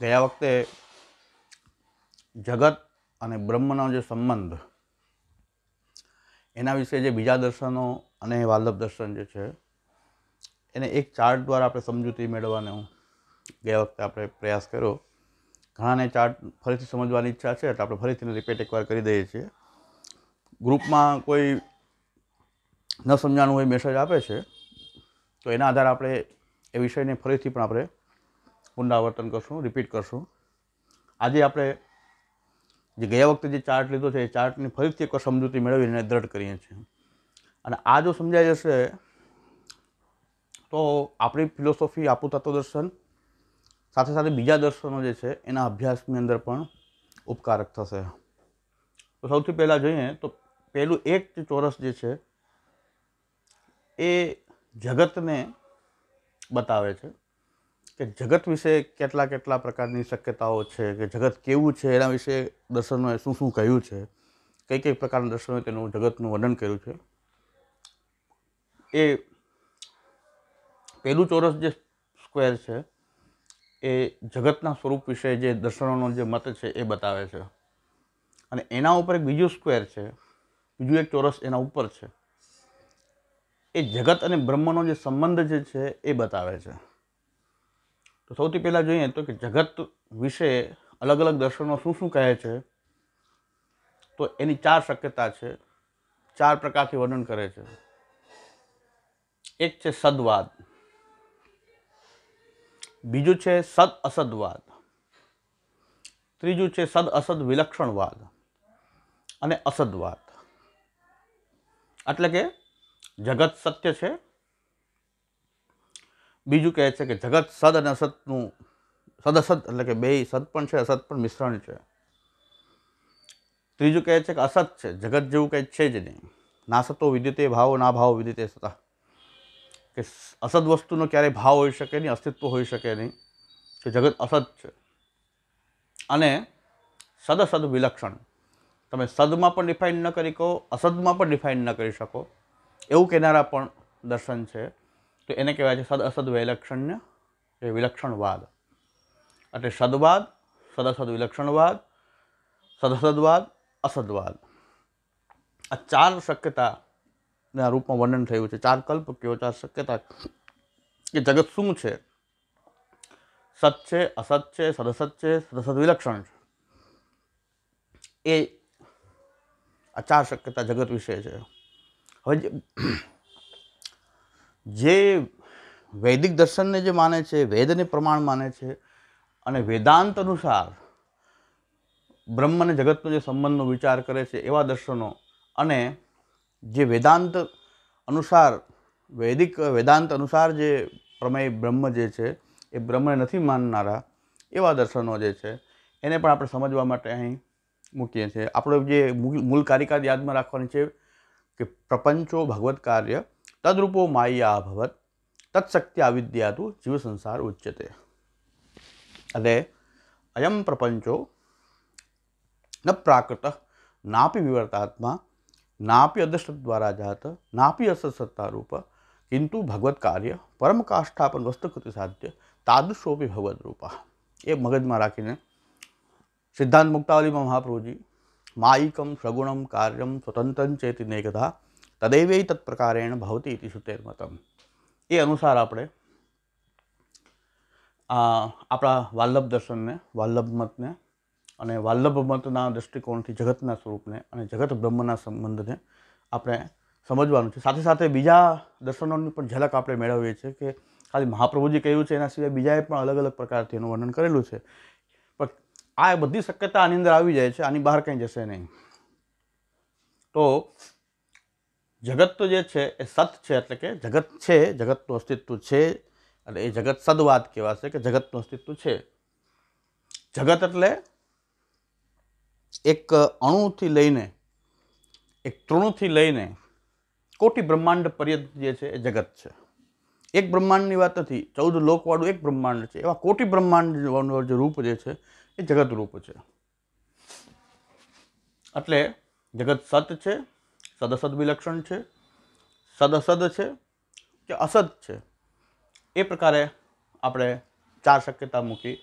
ગયા વખતે જગત અને બ્રહ્મનો જે સંબંધ, એના વિશે જે બીજા દર્શનો અને વાલ્લભ દર્શન જે છે, એને એક ચાર્ટ દ્વારા આપણે સમજૂતી મેળવવાનો ગયા વખતે આપણે પ્રયાસ કર્યો. ઘણાને ચાર્ટ ફરીથી સમજવાની ઈચ્છા છે, એટલે આપણે ફરીથી રિપીટ એકવાર કરી દઈએ છીએ. ગ્રુપમાં કોઈ ન સમજાણું હોય મેસેજ આપે છે, તો એના આધારે આપણે એ વિષયને ફરીથી પણ આપણે પુનરાવર્તન કરશું રિપીટ કરશું. આજે આપણે જે ગયા વખતે જે ચાર્ટ લીધો છે, એ ચાર્ટની ફરીથી એક સમજૂતી મેળવીને દ્રઢ કરીએ છીએ. અને આ જો સમજાઈ જશે, તો આપણી ફિલોસોફી આપણું તત્વદર્શન સાથે સાથે બીજા દર્શનો જે છે, એના અભ્યાસની અંદર પણ ઉપકારક થશે. તો સૌથી પહેલાં જોઈએ, તો પહેલું એક ચોરસ જે છે, એ જગતને બતાવે છે. કે જગત વિશે કેટલા કેટલા પ્રકારની શક્યતાઓ છે, કે જગત કેવું છે, એના વિશે દર્શનોએ શું શું કહ્યું છે, કઈ કઈ પ્રકારના દર્શનોએ તેનું જગતનું વર્ણન કર્યું છે? એ પહેલું ચોરસ જે સ્ક્વેર છે, એ જગતના સ્વરૂપ વિશે જે દર્શનોનો જે મત છે એ બતાવે છે. અને એના ઉપર એક બીજું સ્ક્વેર છે, બીજું એક ચોરસ એના ઉપર છે. એ જગત અને બ્રહ્મનો જે સંબંધ જે છે એ બતાવે છે. તો સૌથી પહેલાં જોઈએ તો કે જગત વિશે અલગ અલગ દર્શનો શું શું કહે છે? તો એની ચાર શક્યતા છે. ચાર પ્રકારથી વર્ણન કરે છે. એક છે સદવાદ. બીજું છે સદ અસદવાદ ત્રીજું છે સદ અસદ વિલક્ષણવાદ અને અસદવાદ. એટલે કે જગત સત્ય છે બીજું કહે છે કે જગત સદ અને અસતનું સદઅસદ એટલે કે બે સદ પણ છે, અસત પણ મિશ્રણ છે. ત્રીજું કહે છે કે અસત છે, જગત જેવું કંઈ છે જ નહીં. ના સતો વિદ્યુતે ભાવો, ના ભાવો વિદ્યુતે સતા. કે અસદ વસ્તુનો ક્યારેય ભાવ હોઈ શકે નહીં, અસ્તિત્વ હોઈ શકે નહીં, કે જગત અસત છે. અને સદઅસદ વિલક્ષણ. તમે સદમાં પણ ડિફાઇન ન કરી કહો, અસદમાં પણ ડિફાઇન ન કરી શકો. એવું કહેનારા પણ દર્શન છે. તો એને કહેવાય છે સદ અસદ વૈલક્ષણ્ય, એ વિલક્ષણવાદ. એટલે સદવાદ સદસદ વિલક્ષણવાદ સદસદવાદ અસદવાદ આ ચાર શક્યતાના રૂપમાં વર્ણન થયું છે. ચાર કલ્પ કયો ચાર શક્યતા? કે જગત શું છે? સત છે, અસત છે, સદસત છે, સદસદ વિલક્ષણ છે. એ આ ચાર શક્યતા જગત વિશે છે. હવે જે વૈદિક દર્શનને જે માને છે, વેદને પ્રમાણ માને છે અને વેદાંત અનુસાર બ્રહ્મ અને જગતનો જે સંબંધનો વિચાર કરે છે, એવા દર્શનો અને જે વેદાંત અનુસાર, વૈદિક વેદાંત અનુસાર જે પ્રમેય બ્રહ્મ જે છે, એ બ્રહ્મને નથી માનનારા એવા દર્શનો જે છે, એને પણ આપણે સમજવા માટે અહીં મૂકીએ છીએ. આપણે જે મૂળ કારિકા યાદમાં રાખવાની છે કે પ્રપંચો ભગવત કાર્ય તદરૂપો માયા ભવત તત્શક્તિ અવિદ્યાતુ જીવ સંસાર ઉચ્યતે એટલે અયમ પ્રપંચો ન પ્રાકૃત નાપી વિવર્તાત્મા નાપી અદૃષ્ટ દ્વારા જાત નાપી અસત્સત્તારૂપ કિંતુ ભગવત કાર્ય પરમ કાષ્ઠાપન વસ્તુકૃતિ સાધ્ય તાદૃશોપી ભગવદ રૂપા એ મગજમાં રાખીને સિદ્ધાંત મુક્તાવલીમાં મહાપ્રભુજી માયિકમ સગુણમ કાર્યમ સ્વતંત્ર ચેતી નેકધા તદૈવૈ તત્પ્રકારેણ ભવતી ઇતિ સુતેરમતમ એ અનુસાર આપણે આપણા વાલ્લભ દર્શનને વાલ્લભ મતને અને વાલ્લભ મતના દૃષ્ટિકોણથી જગતના સ્વરૂપને અને જગત બ્રહ્મના સંબંધને આપણે સમજવાનું છે સાથે સાથે બીજા દર્શનોની પણ ઝલક આપણે મેળવીએ છીએ કે ખાલી મહાપ્રભુજી કહ્યું છે એના સિવાય બીજાએ પણ અલગ અલગ પ્રકારથી એનું વર્ણન કરેલું છે। પણ આ બધી શક્યતા આની અંદર આવી જાય છે, આની બહાર કંઈ જશે નહીં। તો જગત તો જે છે એ સત છે, એટલે કે જગત છે, જગતનું અસ્તિત્વ છે એટલે એ જગત સદવાદ કહેવાશે કે જગતનું અસ્તિત્વ છે. જગત એટલે એક અણુથી લઈને, એક તૃણુથી લઈને કોટી બ્રહ્માંડ પર્યંત જે છે એ જગત છે. એક બ્રહ્માંડની વાત નથી, ચૌદ લોકવાળું એક બ્રહ્માંડ છે. એવા કોટી બ્રહ્માંડનું જે રૂપ જે છે એ જગત રૂપ છે. એટલે જગત સત છે સદસદ વિલક્ષણ છે, સદસદ છે કે અસદ છે? એ પ્રકારે આપણે ચાર શક્યતા મૂકી.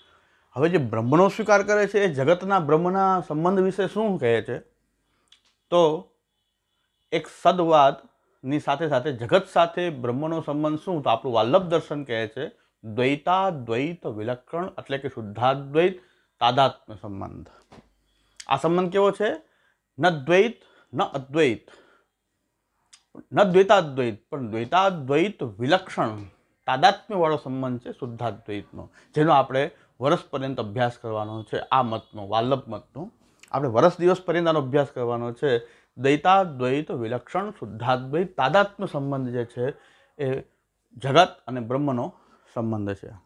હવે જે બ્રહ્મનો સ્વીકાર કરે છે, એ જગતના બ્રહ્મના સંબંધ વિશે શું કહે છે? તો એક સદવાદની સાથે સાથે જગત સાથે બ્રહ્મનો સંબંધ શું? તો આપણું વાલ્લભ દર્શન કહે છે, દ્વૈતાદ્વૈત વિલક્ષણ એટલે કે શુદ્ધાદ્વૈત તાદાત્મ્ય સંબંધ. આ સંબંધ કેવો છે? ન દ્વૈત, ન અદ્વૈત. ન દ્વૈતાદ્વૈત, પણ દ્વૈતાદ્વૈત વિલક્ષણ, તાદાત્મ્યવાળો સંબંધ છે શુદ્ધાદ્વૈતનો, જેનો આપણે વર્ષ પર્યંત અભ્યાસ કરવાનો છે, આ મતનો, વાલ્લભ મતનો. આપણે વર્ષ દિવસ પર્યંત આનો અભ્યાસ કરવાનો છે. દ્વૈતાદ્વૈત વિલક્ષણ, શુદ્ધાદ્વૈત, તાદાત્મ્ય સંબંધ જે છે, એ જગત અને બ્રહ્મનો સંબંધ છે.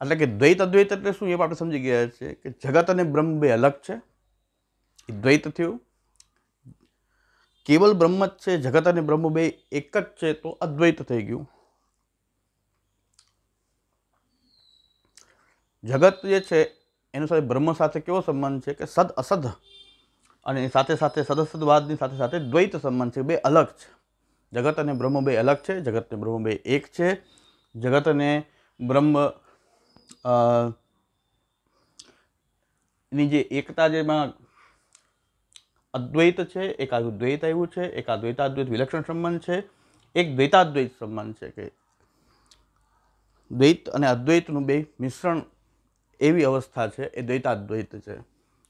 એટલે કે દ્વૈત અદ્વૈત એટલે શું એ આપણે સમજી ગયા છે કે જગત અને બ્રહ્મ બે અલગ છે. દ્વૈત થયું? કેવલ બ્રહ્મ જ છે, જગત અને બ્રહ્મ બે એક જ છે, તો અદ્વૈત થઈ ગયું. જગત જે છે, એનું સાથે બ્રહ્મ સાથે કેવો સંબંધ છે કે સદ અસદ? અને સાથે સાથે સદસદવાદની સાથે સાથે દ્વૈત સંબંધ છે, બે અલગ છે. જગત અને બ્રહ્મ બે અલગ છે, જગત અને બ્રહ્મ બે એક છે. જગત અને બ્રહ્મ એની જે એકતા જેમાં અદ્વૈત છે, એક આ દ્વૈત આવ્યું છે, એક આ દ્વૈતાદ્વૈત વિલક્ષણ સંબંધ છે, એક દ્વૈતાદ્વૈત સંબંધ છે કે દ્વૈત અને અદ્વૈતનું બે મિશ્રણ એવી અવસ્થા છે, એ દ્વૈતાદ્વૈત છે.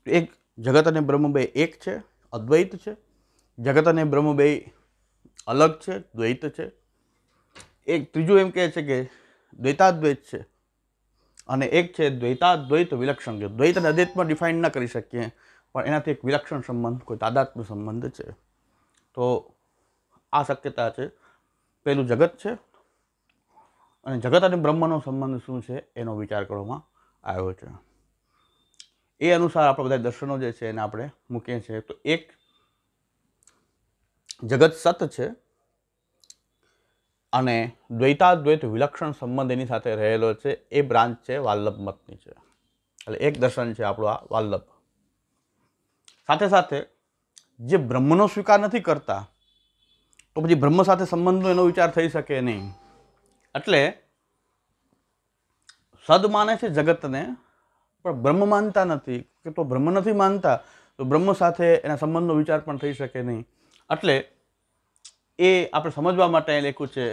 એક જગત અને બ્રહ્મ બે એક છે, અદ્વૈત છે. જગત અને બ્રહ્મ બે અલગ છે, દ્વૈત છે. એક ત્રીજું એમ કહે છે કે દ્વૈતાદ્વૈત છે અને એક છે દ્વૈતાદ્વૈત વિલક્ષણ કે દ્વૈત અને અદ્વૈતમાં ડિફાઇન ન કરી શકીએ. પણ એનાથી એક વિલક્ષણ સંબંધ, કોઈ તાદાત્મ્ય સંબંધ છે. તો આ શક્યતા છે. પહેલું જગત છે. અને જગત અને બ્રહ્મનો સંબંધ શું છે એનો વિચાર કરવામાં આવ્યો છે. એ અનુસાર આપણે બધા દર્શનો જે છે એને આપણે મૂકીએ છીએ. તો એક જગત સત છે અને દ્વૈતાદ્વૈત વિલક્ષણ સંબંધ એની સાથે રહેલો છે એ બ્રાન્ચ છે વાલ્લભ મતની છે. એટલે એક દર્શન છે આપણું આ વાલ્લભ. સાથે સાથે જે બ્રહ્મનો સ્વીકાર નથી કરતા, તો પછી બ્રહ્મ સાથે સંબંધનો એનો વિચાર થઈ શકે નહીં. એટલે સદ માને છે જગતને, પણ બ્રહ્મ માનતા નથી. કે તો બ્રહ્મ નથી માનતા, તો બ્રહ્મ સાથે એના સંબંધનો વિચાર પણ થઈ શકે નહીં. એટલે એ આપણે સમજવા માટે લખ્યું છે,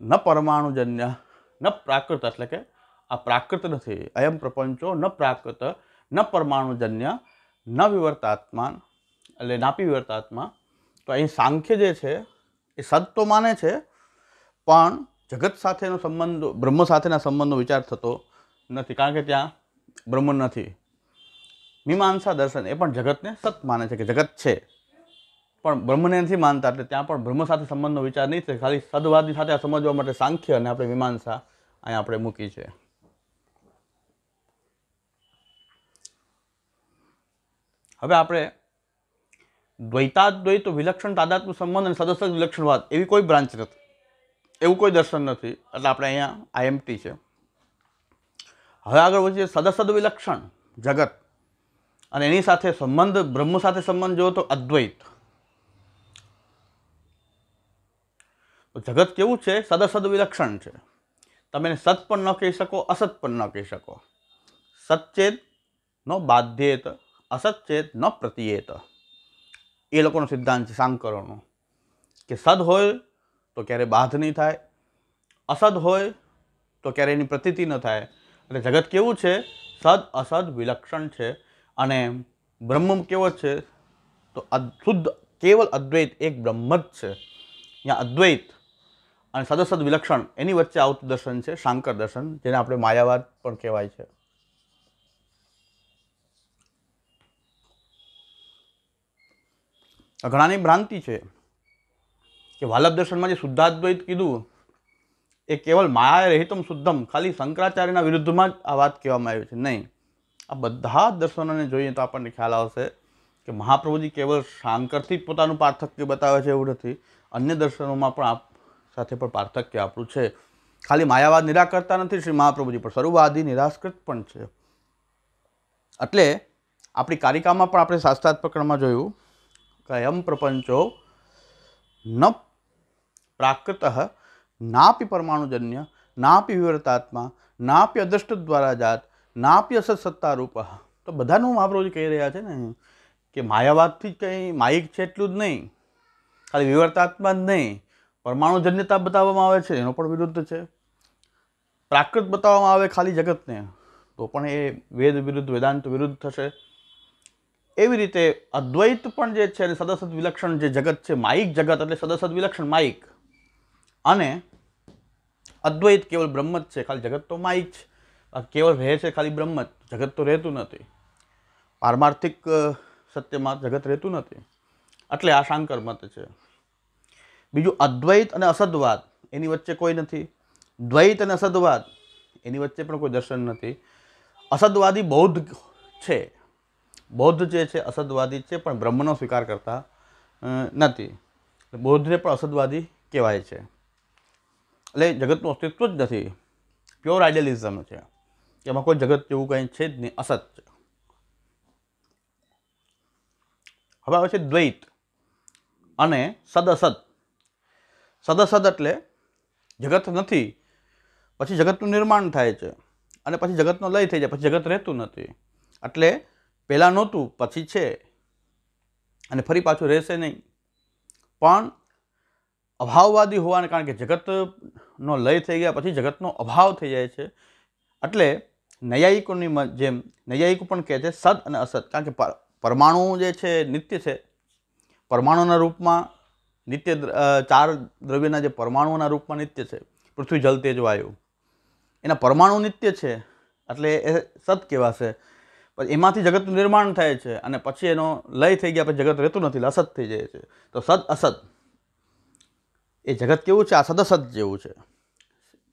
ન પરમાણુજન્ય, ન પ્રાકૃત, એટલે કે આ પ્રાકૃત નથી, અયમ પ્રપંચો ન પ્રાકૃત, ન પરમાણુજન્ય ન વિવર્તાત્મા એટલે નાપી વિવર્તાત્મા તો અહીં સાંખ્ય જે છે, એ સદ તો માને છે, પણ જગત સાથેનો સંબંધ, બ્રહ્મ સાથેના સંબંધનો વિચાર થતો નથી. કારણ કે ત્યાં બ્રહ્મ નથી. મીમાંસા દર્શન એ પણ જગતને સત માને છે કે જગત છે. પણ બ્રહ્મને નથી માનતા એટલે ત્યાં પણ બ્રહ્મ સાથે સંબંધનો વિચાર નહીં થાય. ખાલી સદવાદની સાથે સમજવા માટે સાંખ્ય અને આપણે મીમાંસા અહીંયા આપણે મૂકી છે. હવે આપણે દ્વૈતાદ્વૈત વિલક્ષણ તાદાત્મ્ય સંબંધ અને સદસ્ય વિલક્ષણવાદ એવી કોઈ બ્રાન્ચ નથી. એવું કોઈ દર્શન નથી. એટલે આપણે અહીંયા આઈએમટી છે. હવે આગળ વધીએ સદસદ વિલક્ષણ જગત. અને એની સાથે સંબંધ, બ્રહ્મ સાથે સંબંધ જોવો તો અદ્વૈત. તો જગત કેવું છે? સદસદ વિલક્ષણ છે. તમે સત પણ ન કહી શકો, અસત પણ ન કહી શકો. સચ્ચેદ નો બાધ્યેત અસચ્ચેત ન પ્રતિયેત. એ લોકોનો સિદ્ધાંત છે સાંકરોનો કે સદ હોય તો ક્યારે બાધ નહીં થાય, અસદ હોય તો ક્યારે એની પ્રતીતિ ન થાય. એટલે જગત કેવું છે? સદ, અસદ વિલક્ષણ છે. અને બ્રહ્મ કેવો છે? તો શુદ્ધ, કેવલ અદ્વૈત એક બ્રહ્મ જ છે. ત્યાં અદ્વૈત અને સદસદ વિલક્ષણ એની વચ્ચે આવતું દર્શન છે શાંકર દર્શન, જેને આપણે માયાવાદ પણ કહેવાય છે. ઘણાની ભ્રાંતિ છે કે વાલભ દર્શનમાં જે શુદ્ધાદ્વૈત કીધું, એ કેવલ માયા રહિતમ શુદ્ધમ, ખાલી શંકરાચાર્યના વિરુદ્ધમાં જ આ વાત કહેવામાં આવી છે. નહીં. આ બધા દર્શનોને જોઈએ તો આપણને ખ્યાલ આવશે કે મહાપ્રભુજી કેવળ શાંકરથી જ પોતાનું પાર્થક્ય બતાવે છે એવું નથી. અન્ય દર્શનોમાં પણ આપ સાથે પણ પાર્થક્ય આપણું છે. ખાલી માયાવાદ નિરાકરતા નથી શ્રી મહાપ્રભુજી, પણ સર્વવાદી નિરાશકૃત પણ છે. એટલે આપણી કારિકામાં પણ આપણે શાસ્ત્રાર્થ પ્રકરણમાં જોયું કે અયમ પ્રપંચો ન પ્રાકૃત નાપી પરમાણુજન્ય નાપી વિવરતાત્મા નાપી અદ્રષ્ટ દ્વારા જાત નાપી અસત સત્તારૂપ તો બધાનું મહાપ્રભુજી કહી રહ્યા છે ને કે માયાવાદથી જ કંઈ માયિક છે એટલું જ નહીં ખાલી વિવર્તાત્મા જ નહીં પરમાણુજન્યતા બતાવવામાં આવે છે, એનો પણ વિરુદ્ધ છે। પ્રાકૃત બતાવવામાં આવે ખાલી જગતને, તો પણ એ વેદ વિરુદ્ધ, વેદાંત વિરુદ્ધ થશે। એવી રીતે અદ્વૈત પણ જે છે સદસદ વિલક્ષણ જે જગત છે, માયિક જગત એટલે સદસદ વિલક્ષણ માયિક. અને અદ્વૈત કેવલ બ્રહ્મ જ છે, ખાલી જગત તો માયિક છે. કેવળ રહે છે ખાલી બ્રહ્મ જ જગત તો રહેતું નથી. પારમાર્થિક સત્યમાં જગત રહેતું નથી. એટલે આ શાંકર મત છે. બીજું અદ્વૈત અને અસદવાદ, એની વચ્ચે કોઈ નથી. દ્વૈત અને અસદવાદ, એની વચ્ચે પણ કોઈ દર્શન નથી. અસદવાદી બૌદ્ધ છે. બૌદ્ધ જે છે, અસદવાદી છે, પણ બ્રહ્મનો સ્વીકાર કરતા નથી. બૌદ્ધને પણ અસદવાદી કહેવાય છે. એટલે જગતનું અસ્તિત્વ જ નથી. પ્યોર આઇડિયલિઝમ છે. એમાં કોઈ જગત જેવું કંઈ છે જ નહીં, અસત છે. હવે આવે છે દ્વૈત અને સદસદ સદસદ એટલે જગત નથી, પછી જગતનું નિર્માણ થાય છે અને પછી જગતનો લય થઈ જાય, પછી જગત રહેતું નથી. એટલે પહેલાં નહોતું, પછી છે. અને ફરી પાછું રહેશે નહીં. પણ અભાવવાદી હોવાને કારણે કે જગતનો લય થઈ ગયા પછી જગતનો અભાવ થઈ જાય છે. એટલે નૈયાયિકોની જેમ નૈયાયિકો પણ કહે છે સદ અને અસત કારણ કે પરમાણુ જે છે નિત્ય છે. પરમાણુના રૂપમાં નિત્ય ચાર દ્રવ્યના જે પરમાણુઓના રૂપમાં નિત્ય છે. પૃથ્વી જલ, તેજ, વાયુ. એના પરમાણુ નિત્ય છે. એટલે એ સત કહેવાશે. પછી એમાંથી જગતનું નિર્માણ થાય છે અને પછી એનો લય થઈ ગયા, પછી જગત રહેતું નથી, અસત થઈ જાય છે. તો સદ અસત એ જગત કેવું છે? આ સદસત જેવું છે.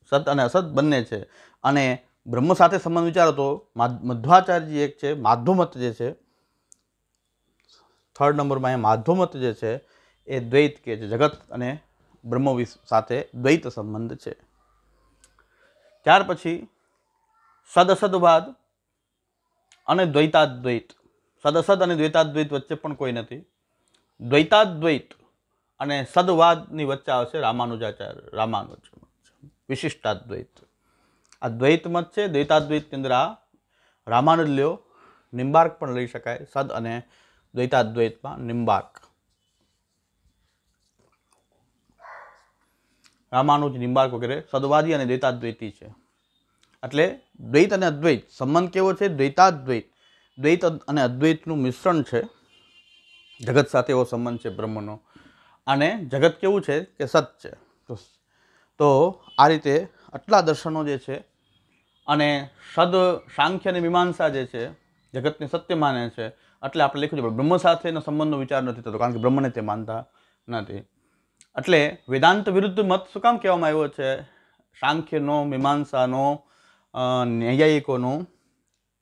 સત અને અસત બંને છે. અને બ્રહ્મ સાથે સંબંધ વિચારો તો મધ્વાચાર્યજી એક છે, માધ્વમત જે છે થર્ડ નંબરમાં એ માધ્વમત જે છે, એ દ્વૈત કે છે જગત અને બ્રહ્મ સાથે દ્વૈત સંબંધ છે. ત્યાર પછી સદસદવાદ અને દ્વૈતાદ્વૈત. સદસદ અને દ્વૈતાદ્વૈત વચ્ચે પણ કોઈ નથી. દ્વૈતાદ્વૈત અને સદવાદની વચ્ચે આવશે રામાનુજાચાર્ય રામાનુજ વિશિષ્ટાદ્વૈત. આ દ્વૈત મત છે, દ્વૈતાદ્વૈતની અંદર આ રામાનુજ લ્યો નિંબાર્ક પણ લઈ શકાય, સદ અને દ્વૈતાદ્વૈતમાં નિંબાર્ક. રામાનુજ, નિંબાર્ક વગેરે સદવાદી અને દ્વૈતાદ્વૈતી છે. એટલે દ્વૈત અને અદ્વૈત, સંબંધ કેવો છે? દ્વૈતાદ્વૈત. દ્વૈત અને અદ્વૈતનું મિશ્રણ છે. જગત સાથે એવો સંબંધ છે બ્રહ્મનો. અને જગત કેવું છે કે સત છે. તો આ રીતે આટલા દર્શનો જે છે અને સદ સાંખ્ય અને મીમાંસા જે છે, જગતને સત્ય માને છે, એટલે આપણે લખ્યું છે બ્રહ્મ સાથેનો સંબંધનો વિચાર નથી થતો, કારણ કે બ્રહ્મને તે માનતા નથી. એટલે વેદાંત વિરુદ્ધ મત શું કામ કહેવામાં આવ્યો છે? સાંખ્યનો, મીમાંસાનો ન્યાયિકોનો,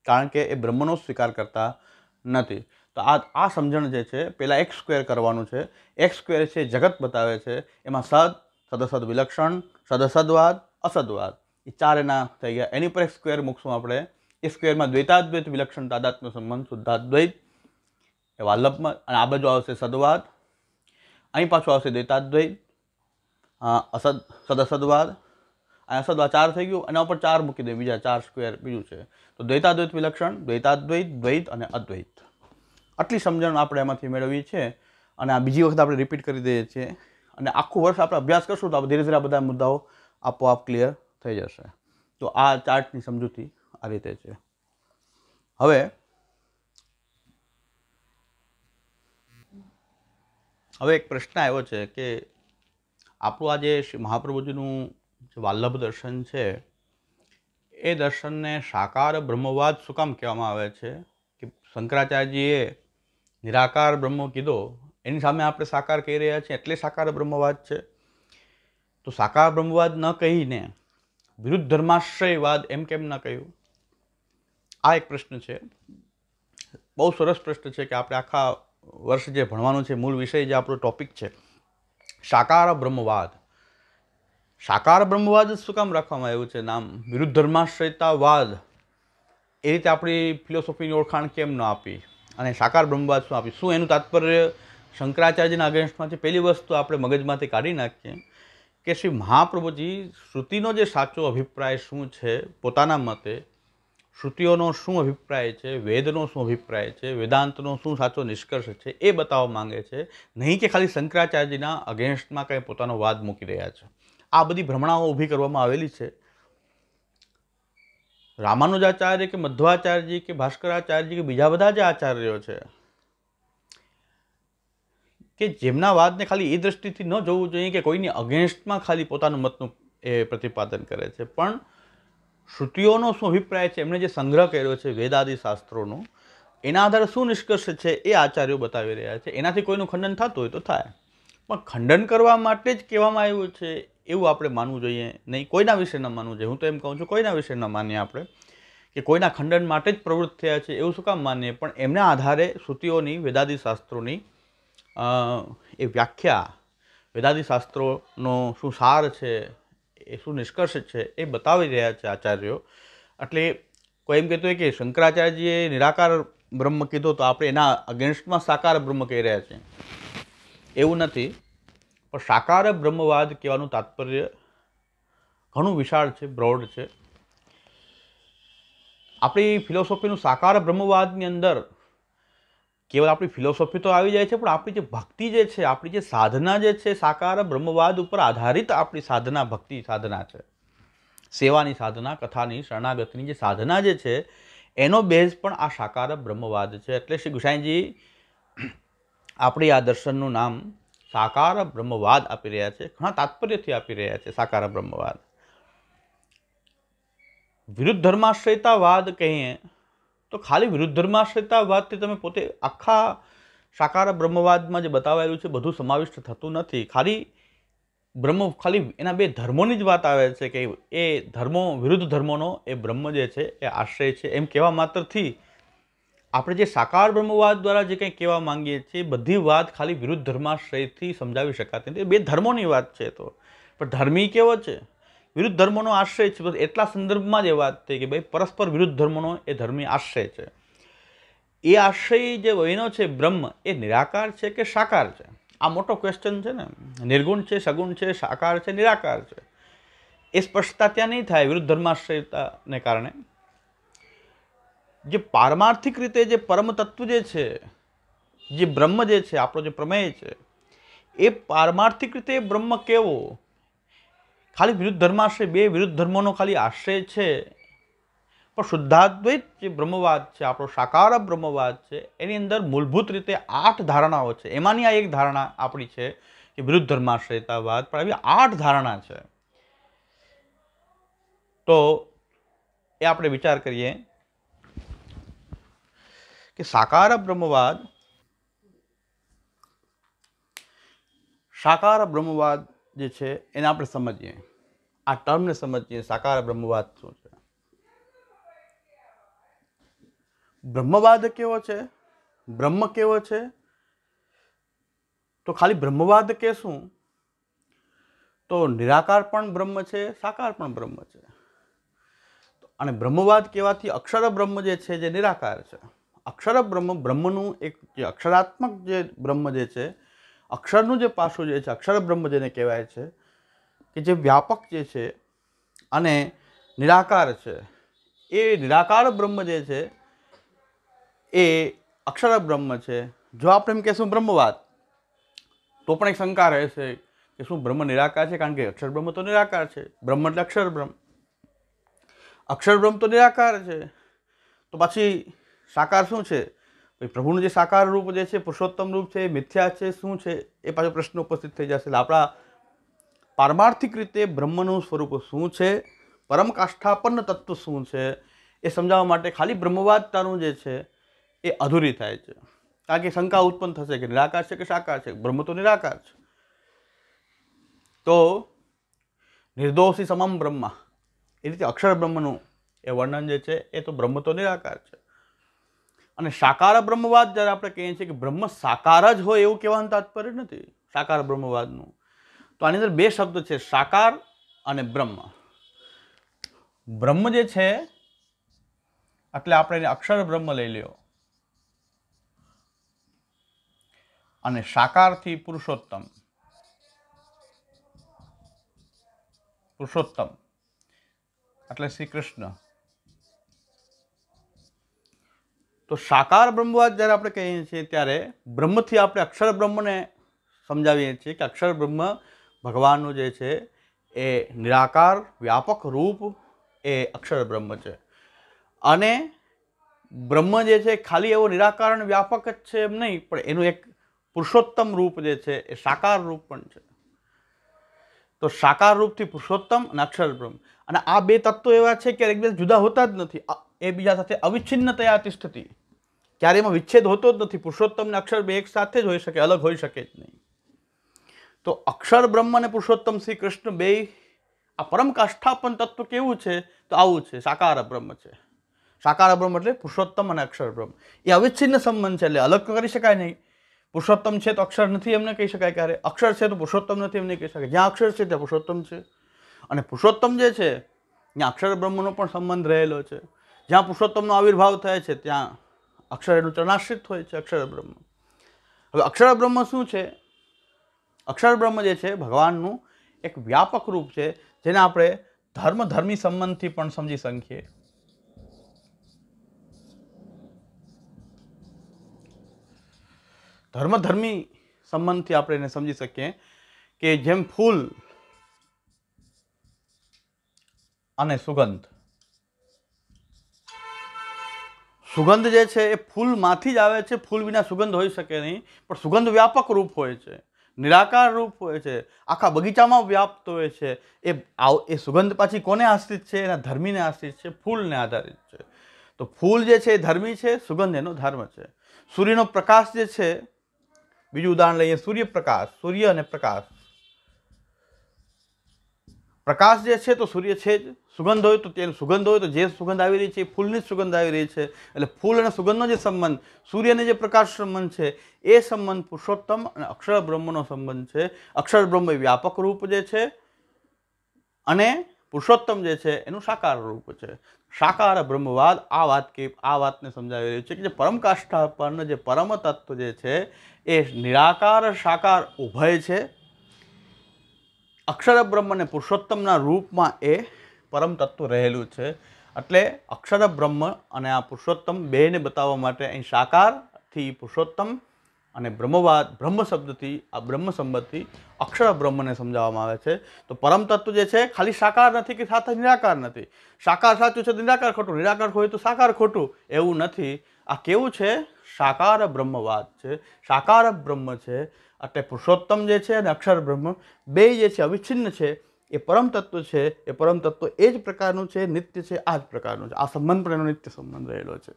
કારણ કે એ બ્રહ્મનો સ્વીકાર કરતા નથી. તો આ આ સમજણ જે છે પહેલાં એક્સ સ્ક્વેર કરવાનું છે. એક્સ સ્ક્વેર છે, જગત બતાવે છે. એમાં સદ, સદસદ વિલક્ષણ, સદસદવાદ, અસદવાદ. એ ચાર એના થઈ ગયા. એની પર એક સ્ક્વેર મૂકશું આપણે. એ સ્ક્વેરમાં દ્વૈતાદ્વૈત વિલક્ષણ તાદાત્મ્ય સંબંધ, શુદ્ધાદ્વૈત. એ વાલ્લભમાં, અને આ બાજુ આવશે સદવાદ. અહીં પાછું આવશે દ્વૈતાદ્વૈત. અસદ, સદસદવાદ. આ સદવા ચાર થઈ ગયું, એના ઉપર ચાર મૂકી દે, બીજા ચાર સ્ક્વેર બીજું છે. તો દ્વૈતાદ્વૈત વિલક્ષણ, દ્વૈતાદ્વૈત, દ્વૈત અને અદ્વૈત. આટલી સમજણ આપણે એમાંથી મેળવીએ છીએ અને આ બીજી વખત આપણે રિપીટ કરી દઈએ છીએ. અને આખું વર્ષ આપણે અભ્યાસ કરશું તો ધીરે ધીરે બધા મુદ્દાઓ આપોઆપ ક્લિયર થઈ જશે. તો આ ચાર્ટની સમજૂતી આ રીતે છે. હવે હવે એક પ્રશ્ન આવ્યો છે કે આપણું આ જે મહાપ્રભુજીનું જે વાલ્લભ દર્શન છે, એ દર્શનને સાકાર બ્રહ્મવાદ શું કામ કહેવામાં આવે છે? કે શંકરાચાર્યજીએ નિરાકાર બ્રહ્મ કીધો, એની સામે આપણે સાકાર કહી રહ્યા છીએ, એટલે સાકાર બ્રહ્મવાદ છે. તો સાકાર બ્રહ્મવાદ ન કહીને વિરુદ્ધ ધર્માશ્રયવાદ એમ કેમ ન કહ્યું? આ એક પ્રશ્ન છે. બહુ સરસ પ્રશ્ન છે કે આપણે આખા વર્ષ જે ભણવાનું છે, મૂળ વિષય જે આપણો ટોપિક છે, સાકાર બ્રહ્મવાદ. સાકાર બ્રહ્મવાદ શું કામ રાખવામાં આવ્યું છે. નામ વિરુદ્ધ ધર્માશ્રયતાવાદ એ રીતે આપણી ફિલોસોફીની ઓળખાણ કેમ ન આપી? અને સાકાર બ્રહ્મવાદ શું આપી? શું એનું તાત્પર્ય શંકરાચાર્યના અગેન્સ્ટમાંથી પહેલી વસ્તુ આપણે મગજમાંથી કાઢી નાખીએ કે શ્રી મહાપ્રભુજી શ્રુતિનો જે સાચો અભિપ્રાય શું છે પોતાના મતે? શ્રુતિઓનો શું અભિપ્રાય છે? વેદનો શું અભિપ્રાય છે? વેદાંતનો શું સાચો નિષ્કર્ષ છે? એ બતાવવા માંગે છે. નહીં કે ખાલી શંકરાચાર્યજીના અગેન્સ્ટમાં કંઈ પોતાનો વાદ મૂકી રહ્યા છે. આ બધી ભ્રમણાઓ ઊભી કરવામાં આવેલી છે. રામાનુજાચાર્ય કે મધ્વાચાર્યજી કે ભાસ્કરાચાર્યજી કે બીજા બધા જે આચાર્યો છે, કે જેમના વાદને ખાલી એ દ્રષ્ટિથી ન જોવું જોઈએ કે કોઈની અગેન્સ્ટમાં ખાલી પોતાનું મતનું એ પ્રતિપાદન કરે છે. પણ શ્રુતિઓનો શું અભિપ્રાય છે, એમણે જે સંગ્રહ કર્યો છે વેદાદિ શાસ્ત્રોનો એના આધારે શું નિષ્કર્ષ છે એ આચાર્યો બતાવી રહ્યા છે. એનાથી કોઈનું ખંડન થતું હોય તો થાય. પણ ખંડન કરવા માટે જ કહેવામાં આવ્યું છે એવું આપણે માનવું જોઈએ નહીં. કોઈના વિશે ન માનવું જોઈએ. હું તો એમ કહું છું, કોઈના વિશે ન માનીએ આપણે કે કોઈના ખંડન માટે જ પ્રવૃત્ત થયા છે એવું શું કામ માનીએ? પણ એમના આધારે શ્રુતિઓની વેદાદી શાસ્ત્રોની એ વ્યાખ્યા વેદાદિ શાસ્ત્રોનો શું સાર છે, એ શું નિષ્કર્ષ છે એ બતાવી રહ્યા છે આચાર્યો. એટલે કોઈ એમ કહેતું હોય કે શંકરાચાર્યજીએ નિરાકાર બ્રહ્મ કીધો તો આપણે એના અગેન્સ્ટમાં સાકાર બ્રહ્મ કહી રહ્યા છીએ એવું નથી. પણ સાકાર બ્રહ્મવાદ કહેવાનું તાત્પર્ય ઘણું વિશાળ છે બ્રોડ છે. આપણી ફિલોસોફીનું સાકાર બ્રહ્મવાદની અંદર કેવળ આપણી ફિલોસોફી તો આવી જાય છે, પણ આપણી જે ભક્તિ જે છે, આપણી જે સાધના જે છે, સાકાર બ્રહ્મવાદ ઉપર આધારિત આપણી સાધના, ભક્તિ સાધના છે. સેવાની સાધના, કથાની, શરણાગતની જે સાધના જે છે, એનો બેઝ પણ આ સાકાર બ્રહ્મવાદ છે. એટલે શ્રી ગુસાઈજી, આપણી આ દર્શનનું નામ સાકાર બ્રહ્મવાદ આપી રહ્યા છે. ઘણા તાત્પર્યથી આપી રહ્યા છે સાકાર બ્રહ્મવાદ. વિરુદ્ધ ધર્માશ્રયતાવાદ કહીએ તો ખાલી વિરુદ્ધ ધર્માશ્રયતાવાદથી તમે પોતે આખા સાકાર બ્રહ્મવાદમાં જે બતાવાયેલું છે બધું સમાવિષ્ટ થતું નથી. ખાલી બ્રહ્મ, ખાલી એના બે ધર્મોની જ વાત આવે છે કે એ ધર્મો વિરુદ્ધ ધર્મોનો એ બ્રહ્મ જે છે એ આશ્રય છે એમ કહેવા માત્રથી આપણે જે સાકાર બ્રહ્મવાદ દ્વારા જે કંઈ કહેવા માંગીએ છીએ, બધી વાત ખાલી વિરુદ્ધ ધર્માશ્રયથી સમજાવી શકાતી નથી. બે ધર્મોની વાત છે તો. પણ ધર્મી કેવો છે? વિરુદ્ધ ધર્મોનો આશ્રય છે, બસ એટલા સંદર્ભમાં જ એ વાત થઈ કે ભાઈ પરસ્પર વિરુદ્ધ ધર્મોનો એ ધર્મી આશ્રય છે. એ આશ્રય જે વયનો છે બ્રહ્મ, એ નિરાકાર છે કે સાકાર છે? આ મોટો ક્વેશ્ચન છે ને. નિર્ગુણ છે, સગુણ છે, સાકાર છે, નિરાકાર છે. એ સ્પષ્ટતા ત્યાં નહીં થાય વિરુદ્ધ ધર્માશ્રયતાને કારણે. જે પારમાર્થિક રીતે જે પરમ તત્વ જે છે, જે બ્રહ્મ જે છે, આપણો જે પ્રમેય છે, એ પારમાર્થિક રીતે બ્રહ્મ કેવો? ખાલી વિરુદ્ધ ધર્માશ્રય બે વિરુદ્ધ ધર્મોનો ખાલી આશ્રય છે. પણ શુદ્ધાદ્વૈત જે બ્રહ્મવાદ છે, આપણો સાકાર બ્રહ્મવાદ છે, એની અંદર મૂળભૂત રીતે આઠ ધારણાઓ છે. એમાંની આ એક ધારણા આપણી છે કે વિરુદ્ધ ધર્માશ્રયતાવાદ પણ આવી આઠ ધારણા છે. તો એ આપણે વિચાર કરીએ. કે સાકાર બ્રહ્મવાદ સાકાર બ્રહ્મવાદ જે છે એને આપણે સમજીએ. આ ટર્મને સમજીએ, સાકાર બ્રહ્મવાદ શું છે? બ્રહ્મવાદ કેવો છે? બ્રહ્મ કેવો છે? તો ખાલી બ્રહ્મવાદ કે શું? તો નિરાકાર પણ બ્રહ્મ છે, સાકાર પણ બ્રહ્મ છે. અને બ્રહ્મવાદ કહેવાથી અક્ષર બ્રહ્મ જે છે, જે નિરાકાર છે. અક્ષર બ્રહ્મ, બ્રહ્મનું એક જે અક્ષરાત્મક જે બ્રહ્મ જે છે, અક્ષરનું જે પાસું જે છે, અક્ષર બ્રહ્મ જેને કહેવાય છે, કે જે વ્યાપક જે છે અને નિરાકાર છે, એ નિરાકાર બ્રહ્મ જે છે, એ અક્ષર બ્રહ્મ છે. જો આપણે એમ કહેશું બ્રહ્મવાદ, તો પણ એક શંકા રહેશે કે શું બ્રહ્મ નિરાકાર છે? કારણ કે અક્ષર બ્રહ્મ તો નિરાકાર છે. બ્રહ્મ એટલે અક્ષર બ્રહ્મ. અક્ષર બ્રહ્મ તો નિરાકાર છે. તો પછી સાકાર શું છે? પ્રભુનું જે સાકાર રૂપ જે છે, પુરુષોત્તમ રૂપ છે મિથ્યા છે, શું છે? એ પાછો પ્રશ્ન ઉપસ્થિત થઈ જશે. આપણા પારમાર્થિક રીતે બ્રહ્મનું સ્વરૂપ શું છે? પરમ કાષ્ઠાપન્ન તત્વ શું છે? એ સમજાવવા માટે ખાલી બ્રહ્મવાદતાનું જે છે, એ અધૂરી થાય છે. કારણ કે શંકા ઉત્પન્ન થશે કે નિરાકાર છે કે સાકાર છે? બ્રહ્મ તો નિરાકાર છે. તો નિર્દોષી સમમ બ્રહ્મા. એ રીતે અક્ષર બ્રહ્મનું એ વર્ણન જે છે, એ તો બ્રહ્મ તો નિરાકાર છે. અને સાકાર બ્રહ્મવાદ જ્યારે આપણે કહીએ છીએ કે બ્રહ્મ સાકાર જ હોય એવું કહેવાનું તાત્પર્ય નથી, સાકાર બ્રહ્મવાદનું. તો આની અંદર બે શબ્દ છે, સાકાર અને બ્રહ્મ. બ્રહ્મ જે છે, એટલે આપણે એને અક્ષર બ્રહ્મ લઈ લ્યો. અને સાકારથી પુરુષોત્તમ. પુરુષોત્તમ. એટલે શ્રી કૃષ્ણ. તો સાકાર બ્રહ્મવાદ જ્યારે આપણે કહીએ છીએ ત્યારે બ્રહ્મથી આપણે અક્ષર બ્રહ્મને સમજાવીએ છીએ કે અક્ષર બ્રહ્મ ભગવાનનું જે છે એ નિરાકાર, વ્યાપક રૂપ એ અક્ષર બ્રહ્મ છે. અને બ્રહ્મ જે છે ખાલી એવો નિરાકાર વ્યાપક જ છે એમ નહીં, પણ એનું એક પુરુષોત્તમ રૂપ જે છે એ સાકાર રૂપ પણ છે. તો સાકાર રૂપથી પુરુષોત્તમ અને અક્ષર બ્રહ્મ. અને આ બે તત્વો એવા છે કે એકબીજા જુદા હોતા જ નથી. આ એકબીજા સાથે અવિચ્છિન્નતયા તિષ્ઠતિ. ક્યારે એમાં વિચ્છેદ હોતો જ નથી. પુરુષોત્તમને અક્ષર બે એક સાથે જ હોઈ શકે, અલગ હોઈ શકે જ નહીં. તો અક્ષર બ્રહ્મ અને પુરુષોત્તમ શ્રી કૃષ્ણ બે, આ પરમ કાષ્ઠાપન તત્વ કેવું છે? તો આવું છે, સાકાર બ્રહ્મ છે. સાકાર બ્રહ્મ એટલે પુરુષોત્તમ અને અક્ષર બ્રહ્મ. એ અવિચ્છિન્ન સંબંધ છે એટલે અલગ કરી શકાય નહીં. પુરુષોત્તમ છે તો અક્ષર નથી એમને કહી શકાય ક્યારે. અક્ષર છે તો પુરુષોત્તમ નથી એમને કહી શકાય. જ્યાં અક્ષર છે ત્યાં પુરુષોત્તમ છે. અને પુરુષોત્તમ જે છે, ત્યાં અક્ષર બ્રહ્મનો પણ સંબંધ રહેલો છે. જ્યાં પુરુષોત્તમનો આવિર્ભાવ થાય છે, ત્યાં અક્ષર એનું ચરણાશ્રિત હોય છે, અક્ષર બ્રહ્મ. હવે અક્ષર બ્રહ્મ શું છે? અક્ષર બ્રહ્મ જે છે, ભગવાનનું એક વ્યાપક રૂપ છે, જેને આપણે ધર્મ ધર્મી સંબંધથી પણ સમજી શકીએ. ધર્મધર્મી સંબંધથી આપણે એને સમજી શકીએ કે જેમ ફૂલ અને સુગંધ. સુગંધ જે છે એ ફૂલમાંથી જ આવે છે. ફૂલ વિના સુગંધ હોઈ શકે નહીં, પણ સુગંધ વ્યાપક રૂપ હોય છે. નિરાકાર રૂપ હોય છે. આખા બગીચામાં વ્યાપ્ત હોય છે. એ આવ, એ સુગંધ પાછી કોને આશ્રિત છે? એના ધર્મીને આશ્રિત છે, ફૂલને આધારિત છે. તો ફૂલ જે છે એ ધર્મી છે, સુગંધ એનો ધર્મ છે. સૂર્યનો પ્રકાશ જે છે, બીજું ઉદાહરણ લઈએ, સૂર્યપ્રકાશ, સૂર્ય અને પ્રકાશ. પ્રકાશ જે છે તો સૂર્ય છે જ. સુગંધ હોય તો તેની સુગંધ હોય તો જે સુગંધ આવી રહી છે એ ફૂલની જ સુગંધ આવી રહી છે. એટલે ફૂલ અને સુગંધનો જે સંબંધ, સૂર્યને જે પ્રકાશ સંબંધ છે, એ સંબંધ પુરુષોત્તમ અને અક્ષર બ્રહ્મનો સંબંધ છે. અક્ષર બ્રહ્મ એ વ્યાપક રૂપ જે છે અને પુરુષોત્તમ જે છે એનું સાકાર રૂપ છે. સાકાર, બ્રહ્મવાદ, આ વાત કે, આ વાતને સમજાવી રહ્યું છે કે જે પરમ પરનો જે પરમ તત્વ જે છે એ નિરાકાર, સાકાર ઉભય છે. અક્ષર બ્રહ્મ અને પુરુષોત્તમના રૂપમાં એ પરમ તત્વ રહેલું છે. એટલે અક્ષર બ્રહ્મ અને આ પુરુષોત્તમ બેને બતાવવા માટે અહીં સાકારથી પુરુષોત્તમ અને બ્રહ્મવાદ, બ્રહ્મ શબ્દથી, આ બ્રહ્મ સંબંધથી અક્ષર બ્રહ્મને સમજાવવામાં આવે છે. તો પરમ તત્વ જે છે, ખાલી સાકાર નથી કે સાથે નિરાકાર નથી. સાકાર સાચું છે તો નિરાકાર ખોટું. નિરાકાર હોય તો સાકાર ખોટું. એવું નથી. આ કેવું છે? સાકાર બ્રહ્મવાદ છે. સાકાર બ્રહ્મ છે. એટલે પુરુષોત્તમ જે છે અને અક્ષર બ્રહ્મ બે જે છે, અવિચ્છિન્ન છે. એ પરમ તત્વ છે, એ પરમ તત્વ એ જ પ્રકારનું છે, નિત્ય છે, આ જ પ્રકારનું છે. આ સંબંધ પણ એનો નિત્ય સંબંધ રહેલો છે.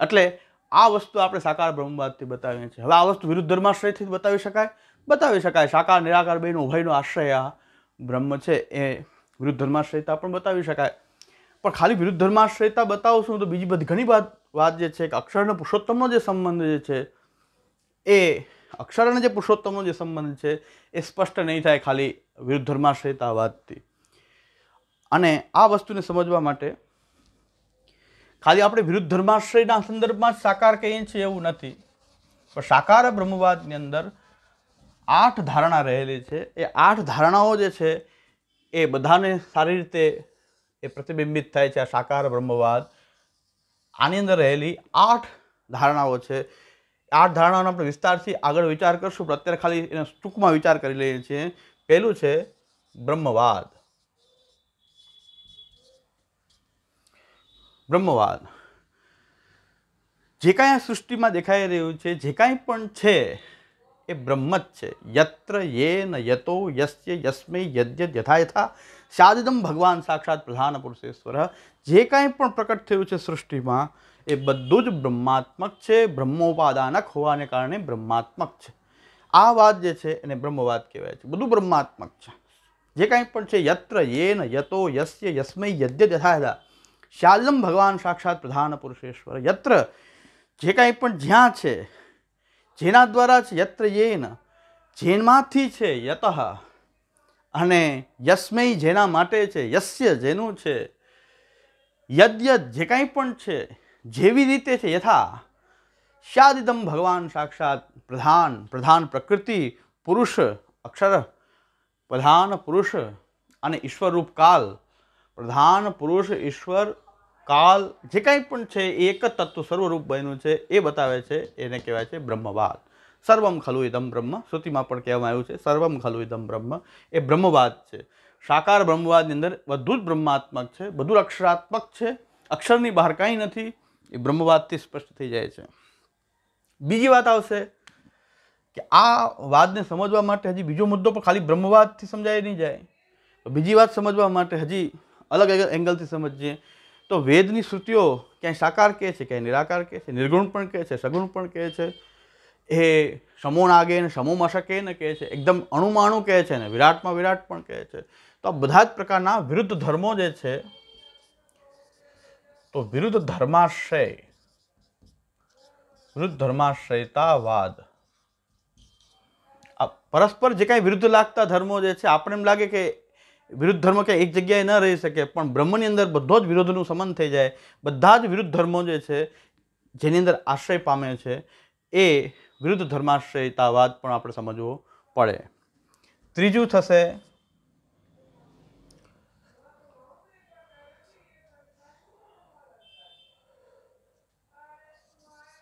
એટલે આ વસ્તુ આપણે સાકાર બ્રહ્મવાદથી બતાવીએ છીએ. હવે આ વસ્તુ વિરુદ્ધ ધર્માશ્રયથી બતાવી શકાય? બતાવી શકાય. સાકાર, નિરાકાર બેનો, ઉભયનો આશ્રય આ બ્રહ્મ છે, એ વિરુદ્ધ ધર્માશ્રયતા પણ બતાવી શકાય. પણ ખાલી વિરુદ્ધ ધર્માશ્રયતા બતાવશું તો બીજી બધી ઘણી વાત વાત જે છે કે અક્ષર અને પુરુષોત્તમનો જે સંબંધ જે છે, એ અક્ષર અને જે પુરુષોત્તમનો જે સંબંધ છે એ સ્પષ્ટ નહીં થાય ખાલી વિરુદ્ધ ધર્માશ્રયતા વાતથી. અને આ વસ્તુને સમજવા માટે ખાલી આપણે વિરુદ્ધ ધર્માશ્રયના સંદર્ભમાં જ સાકાર કહીએ છીએ એવું નથી. પણ સાકાર બ્રહ્મવાદની અંદર આઠ ધારણા રહેલી છે. એ આઠ ધારણાઓ જે છે એ બધાને સારી રીતે એ પ્રતિબિંબિત થાય છે આ સાકાર બ્રહ્મવાદ. આની અંદર રહેલી આઠ ધારણાઓ છે. આઠ ધારણાઓનો આપણે વિસ્તારથી આગળ વિચાર કરશું. પણ અત્યારે ખાલી એના ટૂંકમાં વિચાર કરી લઈએ છીએ. પહેલું છે બ્રહ્મવાદ. બ્રહ્મવાદ. જે કાંઈ આ સૃષ્ટિમાં દેખાઈ રહ્યું છે, જે કાંઈ પણ છે, એ બ્રહ્મ જ છે. યત્ર યેન યતો યસ્ય યસ્મૈ યદ્ય યથા યથા સાદિદમ ભગવાન સાક્ષાત પ્રધાન પુરુષેશ્વર. જે કાંઈ પણ પ્રકટ થયું છે સૃષ્ટિમાં એ બધું જ બ્રહ્માત્મક છે, બ્રહ્મોપાદાનક હોવાને કારણે બ્રહ્માત્મક છે. આ વાત જે છે એને બ્રહ્મવાદ કહેવાય છે. બધું બ્રહ્માત્મક છે. જે કાંઈ પણ છે, યત્ર યેન યતો યસ્ય યસ્મૈ યજ્ઞ યથા યથા શાલમ ભગવાન સાક્ષાત પ્રધાન પુરુષેશ્વર. યત્ર જે કાંઈ પણ જ્યાં છે, જેના દ્વારા છે યત્ર યેન જેનમાંથી છે, યતઃ અને યસ્મય જેના માટે છે, યસ્ય જેનું છે યજ્ઞ જે કાંઈ પણ છે જેવી રીતે છે યથા શાદિદમ ભગવાન સાક્ષાત પ્રધાન પ્રધાન પ્રકૃતિ, પુરુષ, અક્ષર, પ્રધાન પુરુષ અને ઈશ્વરરૂપ કાલ. પ્રધાન પુરુષ, ઈશ્વર, કાલ જે કાંઈ પણ છે, એક જ તત્વ સર્વરૂપ બન્યું છે, એ બતાવે છે, એને કહેવાય છે બ્રહ્મવાદ. સર્વમ ખલુ ઇદમ બ્રહ્મ, શ્રુતિમાં પણ કહેવામાં આવ્યું છે, સર્વમ ખલુ ઇદમ બ્રહ્મ, એ બ્રહ્મવાદ છે. સાકાર બ્રહ્મવાદની અંદર બધું જ બ્રહ્માત્મક છે, બધું અક્ષરાત્મક છે, અક્ષરની બહાર કાંઈ નથી એ બ્રહ્મવાદથી સ્પષ્ટ થઈ જાય છે. બીજી વાત આવશે કે આ વાદને સમજવા માટે હજી બીજો મુદ્દો પણ ખાલી બ્રહ્મવાદથી સમજાય નહીં જાય. તો બીજી વાત સમજવા માટે હજી અલગ અલગ એંગલથી સમજીએ. તો વેદની શ્રુતિઓ ક્યાંય સાકાર કહે છે, ક્યાંય નિરાકાર કહે છે, નિર્ગુણ પણ કહે છે, સગુણ પણ કહે છે, એ સમો આગે ને સમો મશકે ને કહે છે, એકદમ અણુમાણું કહે છે ને વિરાટમાં વિરાટ પણ કહે છે. તો આ બધા જ પ્રકારના વિરુદ્ધ ધર્મો જે છે તો વિરુદ્ધ ધર્માશ્રય વિરુદ્ધ ધર્માશ્રયતાવાદ આ પરસ્પર જે કાંઈ વિરુદ્ધ લાગતા ધર્મો જે છે આપણે એમ લાગે કે વિરુદ્ધ ધર્મ કે એક જગ્યાએ ન રહી શકે, પણ બ્રહ્મની અંદર બધો જ વિરોધનું સમન થઈ જાય. બધા જ વિરુદ્ધ ધર્મો જે છે, જેની અંદર આશ્રય પામે છે, એ વિરુદ્ધ ધર્માશ્રયતાવાદ પણ આપણે સમજવો પડે. ત્રીજું થશે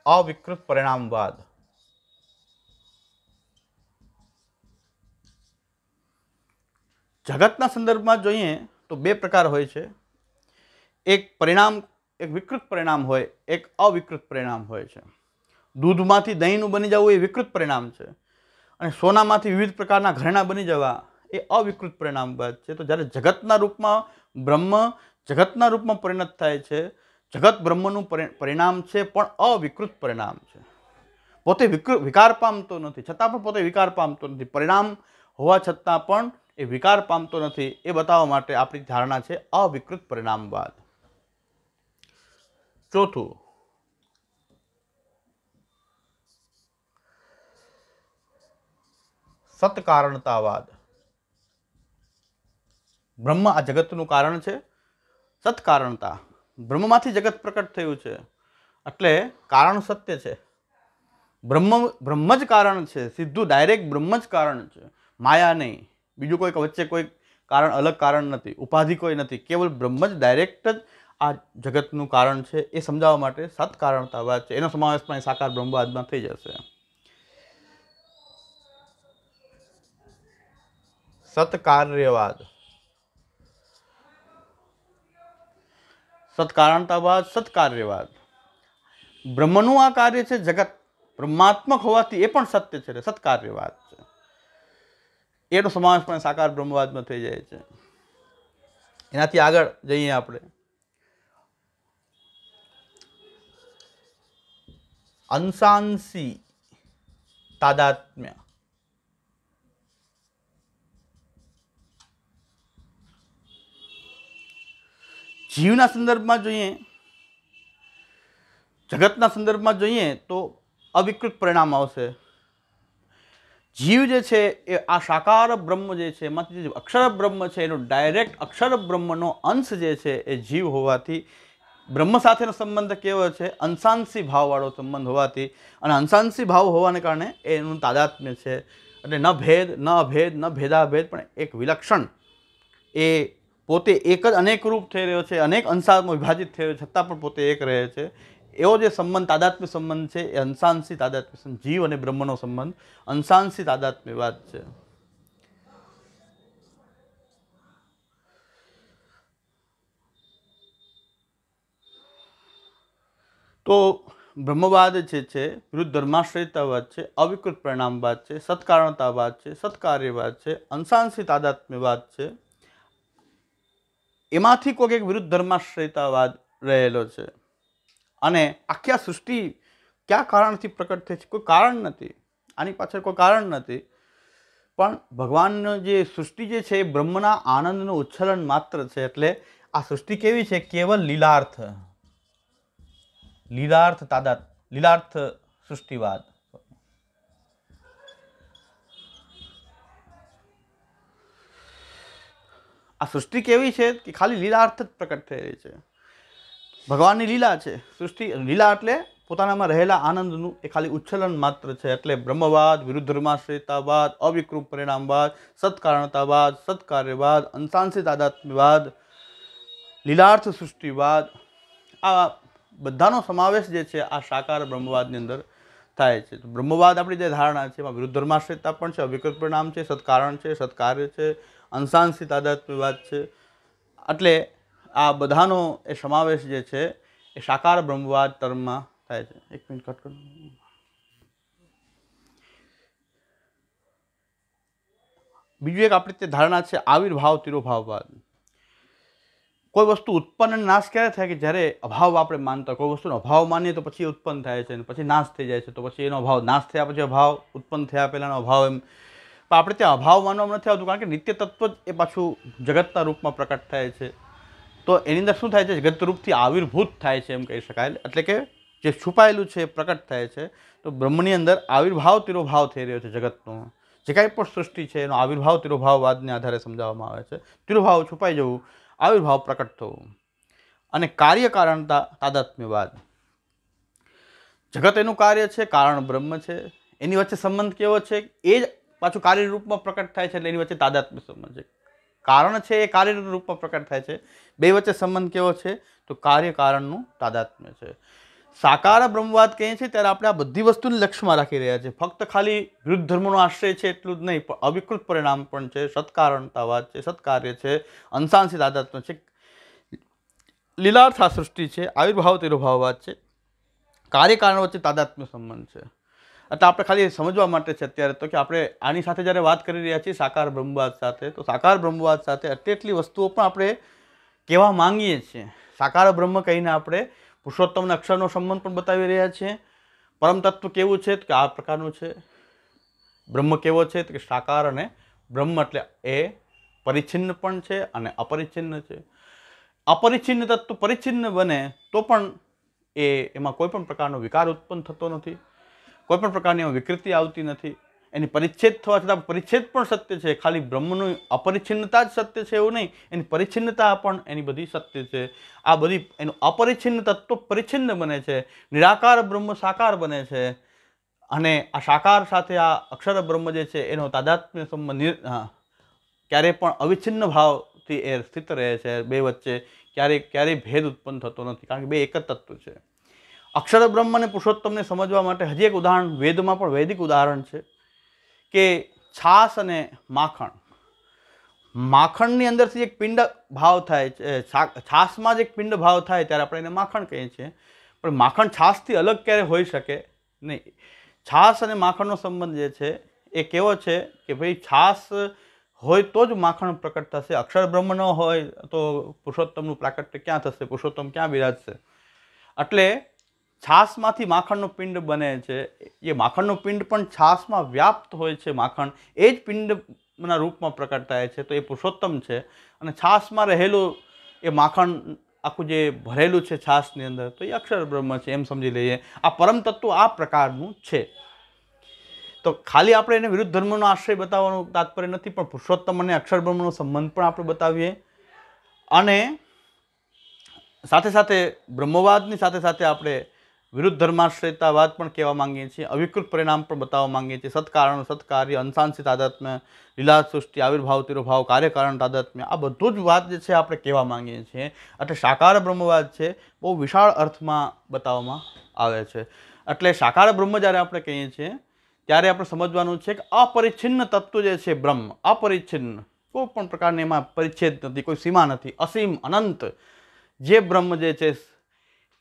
અવિકૃત પરિણામવાદ જગતના સંદર્ભમાં જોઈએ તો બે પ્રકાર હોય છે. એક પરિણામ, એક વિકૃત પરિણામ હોય, એક અવિકૃત પરિણામ હોય છે. દૂધમાંથી દહીંનું બની જવું એ વિકૃત પરિણામ છે. અને સોનામાંથી વિવિધ પ્રકારના ઘરેણાં બની જવા એ અવિકૃત પરિણામવાદ છે. તો જ્યારે જગતના રૂપમાં બ્રહ્મ જગતના રૂપમાં પરિણત થાય છે જગત બ્રહ્મનું પરિણામ છે, પણ અવિકૃત પરિણામ છે. પોતે વિકૃ, વિકાર પામતો નથી. છતાં પણ પોતે વિકાર પામતો નથી. પરિણામ હોવા છતાં પણ એ વિકાર પામતો નથી. એ બતાવવા માટે આપણી ધારણા છે, અવિકૃત પરિણામવાદ. ચોથું. સત્કારણતાવાદ. બ્રહ્મ આ જગતનું કારણ છે, સત્કારણતા. બ્રહ્મમાંથી જગત પ્રકટ થયું છે. એટલે કારણ સત્ય છે. બ્રહ્મ બ્રહ્મ જ કારણ છે. સીધું ડાયરેક્ટ બ્રહ્મ જ કારણ છે. માયા નહીં. બીજું કોઈ વચ્ચે કોઈ કારણ, અલગ કારણ નથી. ઉપાધિ કોઈ નથી. કેવલ બ્રહ્મ જ ડાયરેક્ટ જ આ જગતનું કારણ છે. એ સમજાવવા માટે સત્કારણતાવાદ છે. એનો સમાવેશ પણ સાકાર બ્રહ્મવાદમાં થઈ જશે. સત્કાર્યવાદ. સત્કારણતાવાદ સત્કાર્યવાદ. બ્રહ્મનું આ કાર્ય છે જગત. બ્રહ્માત્મક હોવાથી એ પણ સત્ય છે સત્કાર્યવાદ છે. એનો સમાવેશ પણ સાકાર બ્રહ્મવાદમાં થઈ જાય છે. એનાથી આગળ જઈએ આપણે. અંશાંશી તાદાત્મ્ય. જીવના સંદર્ભમાં જોઈએ, જગતના સંદર્ભમાં જોઈએ તો અવિકૃત પરિણામ આવશે. જીવ જે છે એ આ સાકાર બ્રહ્મ જે છે, એમાંથી જે અક્ષર બ્રહ્મ છે, એનો ડાયરેક્ટ અક્ષર બ્રહ્મનો અંશ જે છે એ જીવ હોવાથી બ્રહ્મ સાથેનો સંબંધ કેવો છે? અંશાંશી ભાવવાળો સંબંધ હોવાથી. અને અંશાંશી ભાવ હોવાને કારણે એનું તાદાત્મ્ય છે. એટલે ન ભેદ, ન અભેદ, ન ભેદાભેદ, પણ એક વિલક્ષણ એ પોતે એક જ અનેક રૂપ થઈ રહ્યો છે, અનેક અંશામાં વિભાજિત થઈ રહ્યો છતાં પણ પોતે એક રહે છે. એવો જે સંબંધ, તાદાત્મ્ય સંબંધ છે, એ અંશાંશી તાદાત્મ્ય સંબંધ, જીવ અને બ્રહ્મનો સંબંધ, અંશાંશી તાદાત્મ્યવાદ છે. તો બ્રહ્મવાદ જે છે, વિરુદ્ધ ધર્માશ્રયતાવાદ છે, અવિકૃત પરિણામવાદ છે સત્કારણતાવાદ છે સત્કાર્યવાદ છે, અંશાંશી તાદાત્મ્યવાદ છે. એમાંથી કોઈક એક વિરુદ્ધ ધર્માશ્રયતાવાદ રહેલો છે. અને આખી આ સૃષ્ટિ કયા કારણથી પ્રકટ થઈ છે? કોઈ કારણ નથી. આની પાછળ કોઈ કારણ નથી. પણ ભગવાનનો જે સૃષ્ટિ જે છે એ બ્રહ્મના આનંદનું ઉચ્છલન માત્ર છે. એટલે આ સૃષ્ટિ કેવી છે? કેવલ લીલાર્થ. લીલાર્થ તાદાત લીલાર્થ સૃષ્ટિવાદ. આ સૃષ્ટિ કેવી છે કે ખાલી લીલાર્થ જ પ્રકટ થઈ રહી છે? ભગવાનની લીલા છે. સૃષ્ટિ લીલા એટલે પોતાનામાં રહેલા આનંદનું એ ખાલી ઉચ્છલન માત્ર છે. એટલે બ્રહ્મવાદ, વિરુદ્ધ ધર્માશ્રિતાવાદ અવિકૃપ પરિણામવાદ, સત્કારણતાવાદ, સત્કાર્યવાદ અંશાંશિત આદાત્મ્યવાદ લીલાર્થ સૃષ્ટિવાદ, આ બધાનો સમાવેશ જે છે આ સાકાર બ્રહ્મવાદની અંદર થાય છે. બ્રહ્મવાદ આપણી જે ધારણા છે, એમાં વિરુદ્ધ ધર્માશ્રિતતા પણ છે, અવિકૃત પરિણામ છે, સત્કારણ છે, સત્કાર્ય છે અંશાંશિત વિવાદ છે. એટલે આ બધાનો એ સમાવેશ જે છે એ સાકાર બ્રહ્મવાદ ટર્મમાં થાય છે. એક મિનિટ કટ કરો. બીજું એક આપણી તે ધારણા છે આવિર્ભાવ તિરોભાવવાદ. કોઈ વસ્તુ ઉત્પન્ન અને નાશ ક્યારે થાય કે જ્યારે અભાવ આપણે માનતા કોઈ વસ્તુનો અભાવ માનીએ તો પછી ઉત્પન્ન થાય છે અને પછી નાશ થઈ જાય છે. તો પછી એનો અભાવ નાશ થયા પછી અભાવ ઉત્પન્ન થયા પહેલાંનો અભાવ એમ. પણ આપણે ત્યાં અભાવ માનવામાં નથી આવતું, કારણ કે નિત્ય તત્વ જ એ પાછું જગતના રૂપમાં પ્રકટ થાય છે. તો એની અંદર શું થાય છે? જગત રૂપથી આવિર્ભૂત થાય છે એમ કહી શકાય. એટલે કે જે છુપાયેલું છે એ પ્રકટ થાય છે. તો બ્રહ્મની અંદર આવિર્ભાવ તિરોભાવ થઈ રહ્યો છે જગતનો. જે કાંઈ પણ સૃષ્ટિ છે, એનો આવિર્ભાવ તિરોભાવવાદને આધારે સમજાવવામાં આવે છે. તિરોભાવ છુપાઈ જવું, આવિર્ભાવ પ્રકટ થવું. અને કાર્યકારણતા તાદાત્મ્યવાદ. જગત એનું કાર્ય છે, કારણ બ્રહ્મ છે. એની વચ્ચે સંબંધ કેવો છે? એ જ પાછું કાર્ય રૂપમાં પ્રકટ થાય છે એટલે એની વચ્ચે તાદાત્મ્ય સંબંધ છે. કારણ છે એ કાર્ય રૂપમાં પ્રકટ થાય છે. બે વચ્ચે સંબંધ કેવો છે? તો કાર્ય કારણનું તાદાત્મ્ય છે. સાકાર બ્રહ્મવાદ કહીએ છીએ ત્યારે આપણે આ બધી વસ્તુને લક્ષ્યમાં રાખી રહ્યા છીએ. ફક્ત ખાલી વિરુદ્ધ ધર્મનો આશ્રય છે એટલું જ નહીં, પણ અવિકૃત પરિણામ પણ છે. સત્કારણતાવાદ છે, સત્કાર્ય છે અંશાંશી તાદાત્મ્ય છે. લીલાર્થ આ સૃષ્ટિ છે. આવિર્ભાવ તિરુભાવવાદ છે કાર્યકારણ વચ્ચે તાદાત્મ્ય સંબંધ છે. એટલે આપણે ખાલી સમજવા માટે છે અત્યારે તો કે આપણે આની સાથે જ્યારે વાત કરી રહ્યા છીએ સાકાર બ્રહ્મવાદ સાથે, તો સાકાર બ્રહ્મવાદ સાથે એટલી વસ્તુઓ પણ આપણે કહેવા માંગીએ છીએ. સાકાર બ્રહ્મ કહીને આપણે પુરુષોત્તમના અક્ષરનો સંબંધ પણ બતાવી રહ્યા છીએ. પરમ કેવું છે? કે આ પ્રકારનું છે. બ્રહ્મ કેવો છે? કે સાકાર અને બ્રહ્મ એટલે એ પરિચ્છિન્ન પણ છે અને અપરિચ્છિન્ન છે. અપરિચ્છિન્ન તત્વ પરિચ્છિન્ન બને તો પણ એ એમાં કોઈ પણ પ્રકારનો વિકાર ઉત્પન્ન થતો નથી. કોઈ પણ પ્રકારની વિકૃતિ આવતી નથી. એની પરિચ્છેદ થવા છતાં પરિચ્છેદ પણ સત્ય છે. ખાલી બ્રહ્મનું અપરિચ્છિન્નતા જ સત્ય છે એવું નહીં. એની પરિચ્છિન્નતા પણ એની બધી સત્ય છે. આ બધી એનું અપરિચ્છિન્ન તત્વ પરિચ્છિન્ન બને છે. નિરાકાર બ્રહ્મ સાકાર બને છે. અને આ સાકાર સાથે આ અક્ષર બ્રહ્મ જે છે એનો તાદાત્મ્ય સંબંધ ક્યારેય પણ અવિચ્છિન્ન ભાવથી એ સ્થિત રહે છે. બે વચ્ચે ક્યારેય ક્યારેય ભેદ ઉત્પન્ન થતો નથી. કારણ કે બે એક જ તત્વ છે. અક્ષર બ્રહ્મ અને પુરુષોત્તમને સમજવા માટે હજી એક ઉદાહરણ વેદમાં પણ વૈદિક ઉદાહરણ છે કે છાશ અને માખણ. માખણની અંદરથી એક પિંડ ભાવ થાય છે છા- છાશમાં જ એક પિંડ ભાવ થાય ત્યારે આપણે એને માખણ કહીએ છીએ. પણ માખણ છાશથી અલગ ક્યારે હોઈ શકે? નહીં. છાશ અને માખણનો સંબંધ જે છે એ કેવો છે કે ભાઈ છાશ હોય તો જ માખણ પ્રકટ થશે. અક્ષર બ્રહ્મ ન હોય તો પુરુષોત્તમનું પ્રાકટ્ય ક્યાં થશે? પુરુષોત્તમ ક્યાં બિરાજશે? એટલે છાશમાંથી માખણનું પિંડ બને છે. એ માખણનું પિંડ પણ છાશમાં વ્યાપ્ત હોય છે માખણ. એ જ પિંડના રૂપમાં પ્રકટ થાય છે. તો એ પુરુષોત્તમ છે. અને છાશમાં રહેલું એ માખણ આખું જે ભરેલું છે છાશની અંદર, તો એ અક્ષર બ્રહ્મ છે. એમ સમજી લઈએ. આ પરમ તત્વ આ પ્રકારનું છે. તો ખાલી આપણે એને વિરુદ્ધ ધર્મનો આશ્રય બતાવવાનું તાત્પર્ય નથી, પણ પુરુષોત્તમ અને અક્ષર બ્રહ્મનો સંબંધ પણ આપણે બતાવીએ. અને સાથે સાથે બ્રહ્મવાદની સાથે સાથે આપણે વિરુદ્ધ ધર્માશ્રયતાવાદ પણ કહેવા માંગીએ છીએ. અવિકૃત પરિણામ પણ બતાવવા માંગીએ છીએ. સત્કારણ, સત્કાર્ય અંશાંશિત તાદાત્મ્ય લીલા સૃષ્ટિ આવિર્ભાવ, તિરોભાવ, કાર્યકારણ, તાદાત્મ્ય, આ બધું જ વાત જે છે આપણે કહેવા માંગીએ છીએ. એટલે સાકાર બ્રહ્મવાદ છે, બહુ વિશાળ અર્થમાં બતાવવામાં આવે છે. એટલે સાકાર બ્રહ્મ જ્યારે આપણે કહીએ છીએ, ત્યારે આપણે સમજવાનું છે કે અપરિચ્છિન્ન તત્વ જે છે બ્રહ્મ, અપરિચ્છિન્ન, કોઈ પણ પ્રકારની એમાં પરિચ્છેદ નથી, કોઈ સીમા નથી, અસીમ, અનંત, જે બ્રહ્મ જે છે,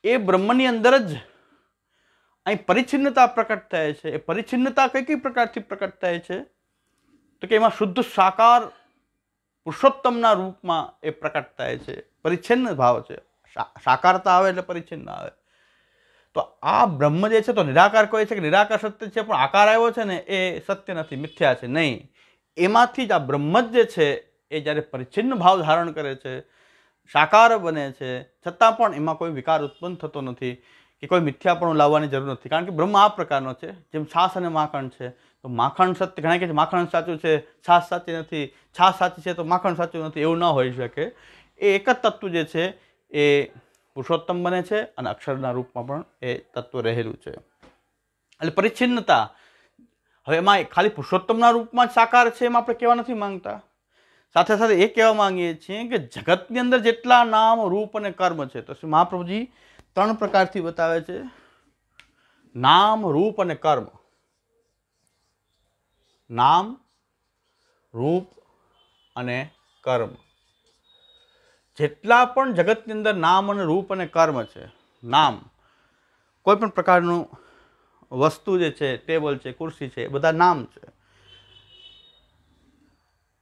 એ બ્રહ્મની અંદર જ અહીં પરિચ્છિન્નતા પ્રકટ થાય છે. એ પરિચ્છિન્નતા કઈ કઈ પ્રકારથી પ્રકટ થાય છે? તો કે એમાં શુદ્ધ સાકાર પુરુષોત્તમના રૂપમાં એ પ્રકટ થાય છે. પરિચ્છિન્ન ભાવ છે. સાકારતા આવે એટલે પરિચ્છિન્ન આવે. તો આ બ્રહ્મ જે છે તો નિરાકાર કહે છે કે નિરાકાર સત્ય છે, પણ આકાર આવ્યો છે ને એ સત્ય નથી, મિથ્યા છે, નહીં. એમાંથી જ આ બ્રહ્મ જ જે છે એ જ્યારે પરિચ્છિન્ન ભાવ ધારણ કરે છે, સાકાર બને છે, છતાં પણ એમાં કોઈ વિકાર ઉત્પન્ન થતો નથી. કે કોઈ મિથ્યાપણું લાવવાની જરૂર નથી. કારણ કે બ્રહ્મ આ પ્રકારનો છે. જેમ છાશ અને માખણ છે, તો માખણ સત્ય ઘણા કહે છે માખણ સાચું છે છાશ સાચી નથી છાશ સાચી છે, તો માખણ સાચું નથી, એવું ન હોઈ શકે. એ એક જ તત્વ જે છે, એ પુરુષોત્તમ બને છે અને અક્ષરના રૂપમાં પણ એ તત્વ રહેલું છે. એટલે પરિચ્છિન્નતા. હવે એમાં ખાલી પુરુષોત્તમના રૂપમાં જ સાકાર છે એમ આપણે કહેવા નથી માંગતા. સાથે સાથે એ કહેવા માંગીએ છીએ કે જગતની અંદર જેટલા નામ, રૂપ અને કર્મ છે, તો શ્રી મહાપ્રભુજી ત્રણ પ્રકારથી બતાવે છે. નામ, રૂપ અને કર્મ. નામ, રૂપ અને કર્મ. જેટલા પણ જગતની અંદર નામ અને રૂપ અને કર્મ છે, નામ, કોઈ પણ પ્રકારનું વસ્તુ જે છે, ટેબલ છે, ખુરશી છે, એ બધા નામ છે.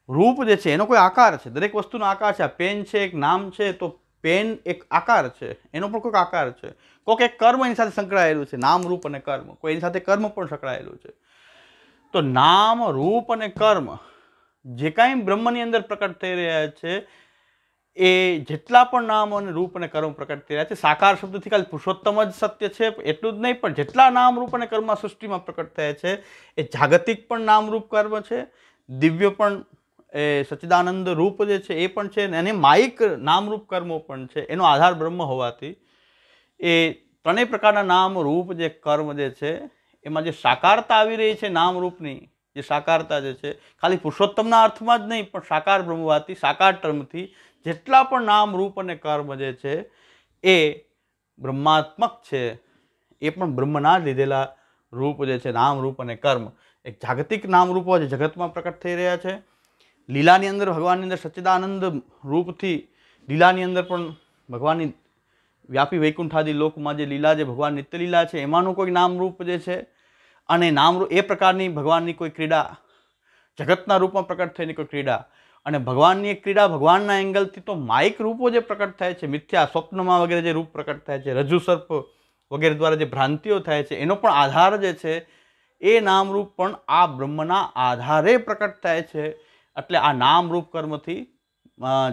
રૂપ જે છે, એનો કોઈ આકાર છે. દરેક વસ્તુનો આકાર છે. આ પેન છે, એક નામ છે, તો પેન એક આકાર છે, એનો પણ કોઈક આકાર છે. કોઈક એક કર્મ એની સાથે સંકળાયેલું છે, નામ, રૂપ અને કર્મ. કોઈ એની સાથે કર્મ પણ સંકળાયેલું છે. તો નામ, રૂપ અને કર્મ જે કાંઈ બ્રહ્મની અંદર પ્રકટ થઈ રહ્યા છે, એ જેટલા પણ નામ અને રૂપ અને કર્મ પ્રકટ થઈ રહ્યા છે, સાકાર શબ્દથી ખાલી પુરુષોત્તમ જ સત્ય છે, એટલું જ નહીં, પણ જેટલા નામ, રૂપ અને કર્મ સૃષ્ટિમાં પ્રકટ થયા છે, એ જાગતિક પણ નામ, રૂપ, કર્મ છે, દિવ્ય પણ એ સચ્ચિદાનંદ રૂપ જે છે એ પણ છે અને માઇક નામરૂપ કર્મો પણ છે, એનો આધાર બ્રહ્મ હોવાથી. એ ત્રણેય પ્રકારના નામ રૂપ જે કર્મ જે છે, એમાં જે સાકારતા આવી રહી છે નામરૂપની, જે સાકારતા જે છે, ખાલી પુરુષોત્તમના અર્થમાં જ નહીં, પણ સાકાર બ્રહ્મવાથી સાકાર ટર્મથી જેટલા પણ નામ રૂપ અને કર્મ જે છે, એ બ્રહ્માત્મક છે. એ પણ બ્રહ્મના લીધેલા રૂપ જે છે નામ રૂપ અને કર્મ. એક જાગતિક નામ રૂપો જે જગતમાં પ્રકટ થઈ રહ્યા છે. લીલાની અંદર ભગવાનની અંદર સચ્ચિદાનંદ રૂપથી લીલાની અંદર પણ ભગવાનની વ્યાપી વૈકુંઠાદી લોકમાં જે લીલા, જે ભગવાન નિત્યલીલા છે, એમાંનું કોઈ નામરૂપ જે છે, અને નામરૂપ એ પ્રકારની ભગવાનની કોઈ ક્રીડા, જગતના રૂપમાં પ્રકટ થઈને કોઈ ક્રીડા, અને ભગવાનની એક ક્રીડા ભગવાનના એંગલથી તો માઇક રૂપો જે પ્રકટ થાય છે, મિથ્યા, સ્વપ્નમાં વગેરે જે રૂપ પ્રકટ થાય છે, રજુ સર્પ વગેરે દ્વારા જે ભ્રાંતિઓ થાય છે, એનો પણ આધાર જે છે, એ નામરૂપ પણ આ બ્રહ્મના આધારે પ્રકટ થાય છે. એટલે આ નામરૂપ કર્મથી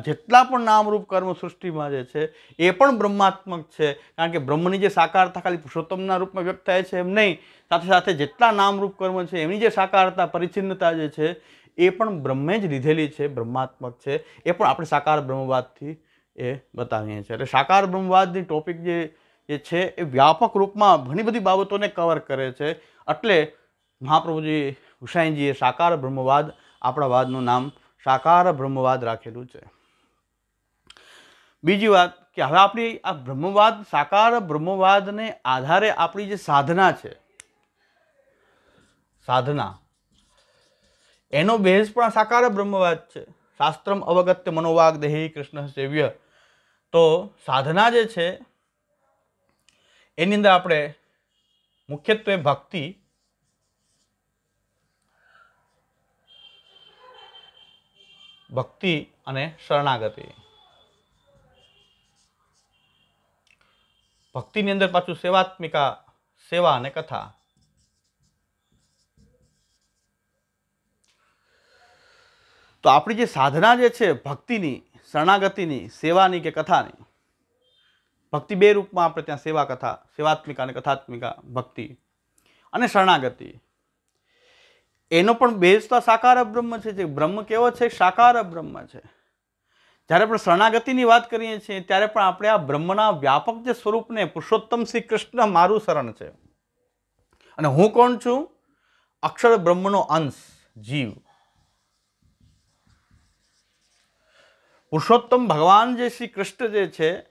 જેટલા પણ નામરૂપ કર્મ સૃષ્ટિમાં જે છે, એ પણ બ્રહ્માત્મક છે. કારણ કે બ્રહ્મની જે સાકારતા ખાલી પુરુષોત્તમના રૂપમાં વ્યક્ત થાય છે એમ નહીં. સાથે સાથે જેટલા નામરૂપ કર્મ છે, એમની જે સાકારતા, પરિચ્છિન્નતા જે છે, એ પણ બ્રહ્મે જ લીધેલી છે, બ્રહ્માત્મક છે. એ પણ આપણે સાકાર બ્રહ્મવાદથી એ બતાવીએ છીએ. એટલે સાકાર બ્રહ્મવાદની ટોપિક જે જે છે, એ વ્યાપક રૂપમાં ઘણી બધી બાબતોને કવર કરે છે. એટલે મહાપ્રભુજી હુસાઈનજીએ સાકાર બ્રહ્મવાદ આપણા વાદનું નામ સાકાર બ્રહ્મવાદ રાખેલું છે. બીજી વાત કે હવે આપણી આ બ્રહ્મવાદ, સાકાર બ્રહ્મવાદને આધારે આપણી જે સાધના છે, સાધના, એનો બેઝ પણ સાકાર બ્રહ્મવાદ છે. શાસ્ત્રમ અવગત્ય મનોવાગ દેહી કૃષ્ણ સેવ્ય. તો સાધના જે છે, એની અંદર આપણે મુખ્યત્વે ભક્તિ ભક્તિ અને શરણાગતિ. ભક્તિની અંદર પાછું સેવાત્મિકા, સેવા અને કથા. તો આપણી જે સાધના જે છે, ભક્તિની, શરણાગતિની, સેવાની કે કથાની, ભક્તિ બે રૂપમાં આપણે ત્યાં સેવા કથા, સેવાત્મિકા અને કથાત્મિકા, ભક્તિ અને શરણાગતિ. એનો પણ બેઝ તો સાકાર બ્રહ્મ છે, જે બ્રહ્મ કેવો છે, સાકાર બ્રહ્મ છે. જ્યારે આપણે શરણાગતિની વાત કરીએ છીએ, ત્યારે પણ આપણે આ બ્રહ્મના વ્યાપક જે સ્વરૂપને પુરુષોત્તમ શ્રી કૃષ્ણ મારું શરણ છે. અને હું કોણ છું? અક્ષર બ્રહ્મનો અંશ, જીવ. પુરુષોત્તમ ભગવાન જે શ્રી કૃષ્ણ જે છે,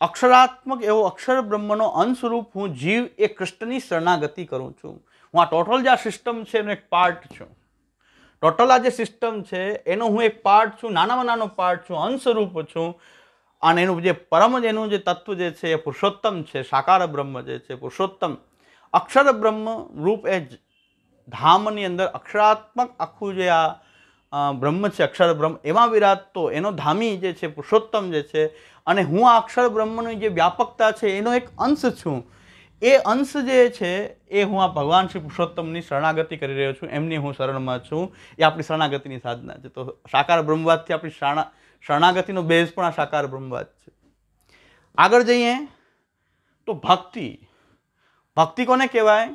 અક્ષરાત્મક એવો અક્ષર બ્રહ્મનો અંશરૂપ હું જીવ એ કૃષ્ણની શરણાગતિ કરું છું. હું આ ટોટલ જે આ સિસ્ટમ છે એનો એક પાર્ટ છું. ટોટલ આ જે સિસ્ટમ છે, એનો હું એક પાર્ટ છું, નાનામાં નાનો પાર્ટ છું, અંશરૂપ છું. અને એનું જે પરમ એનું જે તત્વ જે છે એ પુરુષોત્તમ છે, સાકાર બ્રહ્મ જે છે પુરુષોત્તમ. અક્ષર બ્રહ્મ રૂપ એ જ ધામની અંદર અક્ષરાત્મક આખું જે આ બ્રહ્મ છે, અક્ષર બ્રહ્મ, એમાં વિરાજતો એનો ધામી જે છે પુરુષોત્તમ જે છે. અને હું આ અક્ષર બ્રહ્મની જે વ્યાપકતા છે એનો એક અંશ છું. એ અંશ જે છે, એ હું આ ભગવાન શ્રી પુરુષોત્તમની શરણાગતિ કરી રહ્યો છું. એમની હું શરણમાં છું. એ આપણી શરણાગતિની સાધના છે. તો સાકાર બ્રહ્મવાદથી આપણી શરણા, શરણાગતિનો બેઝ પણ આ સાકાર બ્રહ્મવાદ છે. આગળ જઈએ. તો ભક્તિ. ભક્તિ કોને કહેવાય?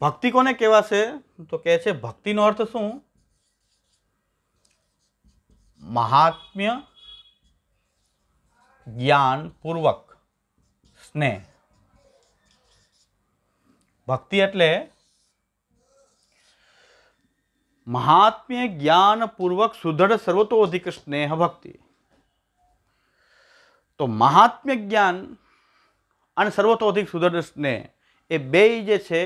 ભક્તિ કોને કહેવાશે? તો કહે છે, ભક્તિનો અર્થ શું? મહાત્મ્ય જ્ઞાનપૂર્વક સ્નેહ ભક્તિ એટલે મહાત્મ્ય જ્ઞાનપૂર્વક સુદૃઢ સર્વતોધિક સ્નેહ ભક્તિ તો મહાત્મ્ય જ્ઞાન અને સર્વતોધિક સુદૃઢ સ્નેહ એ બે જે છે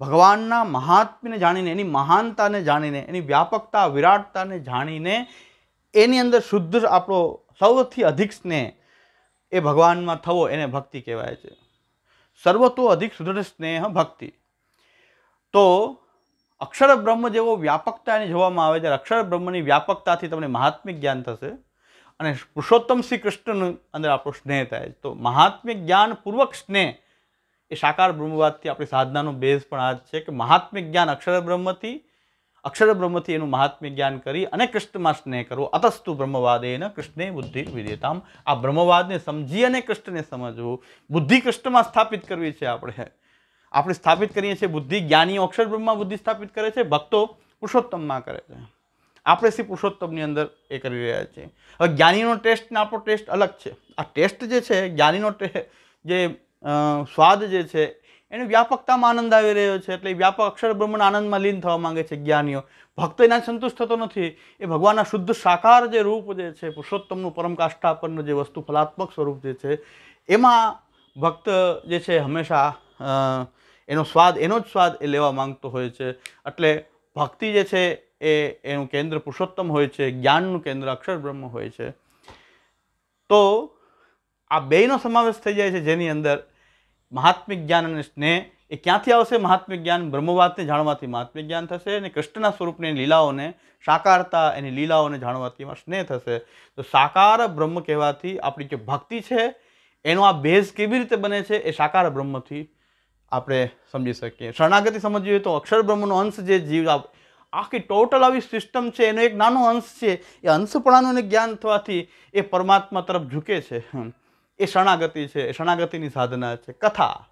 ભગવાનના મહાત્મ્યને જાણીને એની મહાનતાને જાણીને એની વ્યાપકતા વિરાટતાને જાણીને એની અંદર શુદ્ધ આપણો સૌથી અધિક સ્નેહ એ ભગવાનમાં થવો એને ભક્તિ કહેવાય છે. સર્વતો અધિક સુદૃઢ સ્નેહ ભક્તિ. તો અક્ષર બ્રહ્મ જેવો વ્યાપકતા એને જોવામાં આવે છે. અક્ષર બ્રહ્મની વ્યાપકતાથી તમને મહાત્મિક જ્ઞાન થશે અને પુરુષોત્તમ શ્રી કૃષ્ણનું અંદર આપણો સ્નેહ થાય છે. તો મહાત્મિક જ્ઞાનપૂર્વક સ્નેહ એ સાકાર બ્રહ્મવાદથી આપણી સાધનાનો બેઝ પણ આ જ છે કે મહાત્મિક જ્ઞાન અક્ષર બ્રહ્મથી અક્ષર બ્રહ્મથી એનું મહાત્મ્ય જ્ઞાન કરી અને કૃષ્ણમાં સ્નેહ કરવો અતસ્તુ બ્રહ્મવાદેન કૃષ્ણે બુદ્ધિ વિધેતામ આ બ્રહ્મવાદને સમજી અને કૃષ્ણને સમજવું. બુદ્ધિ કૃષ્ણમાં સ્થાપિત કરવી છે આપણે. આપણે સ્થાપિત કરીએ છીએ બુદ્ધિ જ્ઞાનીઓ અક્ષર બ્રહ્મમાં બુદ્ધિ સ્થાપિત કરે છે, ભક્તો પુરુષોત્તમમાં કરે છે. આપણે શ્રી પુરુષોત્તમની અંદર એ કરી રહ્યા છીએ. હવે જ્ઞાનીનો ટેસ્ટ ને આપણો ટેસ્ટ અલગ છે. આ ટેસ્ટ જે છે, જ્ઞાનીનો જે સ્વાદ જે છે એને વ્યાપકતામાં આનંદ આવી રહ્યો છે. એટલે વ્યાપક અક્ષર બ્રહ્મણ આનંદમાં લીન થવા માંગે છે જ્ઞાનીઓ. ભક્ત એના સંતુષ્ટ થતો નથી. એ ભગવાનના શુદ્ધ સાકાર જે રૂપ જે છે, પુરુષોત્તમનું પરમ કાષ્ઠાપન્ન જે વસ્તુ ફલાત્મક સ્વરૂપ જે છે, એમાં ભક્ત જે છે હંમેશા એનો સ્વાદ, એનો જ સ્વાદ એ લેવા માંગતો હોય છે. એટલે ભક્તિ જે છે એ, એનું કેન્દ્ર પુરુષોત્તમ હોય છે, જ્ઞાનનું કેન્દ્ર અક્ષર બ્રહ્મ હોય છે. તો આ બેયનો સમાવેશ થઈ જાય છે જેની અંદર મહાત્મિક જ્ઞાન અને સ્નેહ એ ક્યાંથી આવશે? મહાત્મિક જ્ઞાન બ્રહ્મવાદને જાણવાથી મહાત્મિક જ્ઞાન થશે અને કૃષ્ણના સ્વરૂપની લીલાઓને સાકારતા એની લીલાઓને જાણવાથી એમાં સ્નેહ થશે. તો સાકાર બ્રહ્મ કહેવાથી આપણી જે ભક્તિ છે, એનો આ બેઝ કેવી રીતે બને છે એ સાકાર બ્રહ્મથી આપણે સમજી શકીએ. શરણાગતિ સમજવી તો અક્ષર બ્રહ્મનો અંશ જે જીવ આખી ટોટલ આવી સિસ્ટમ છે, એનો એક નાનો અંશ છે, એ અંશપણાનું જ્ઞાન થવાથી એ પરમાત્મા તરફ ઝૂકે છે. એ શરણાગતિ છે, એ શરણાગતિની સાધના છે. કથા.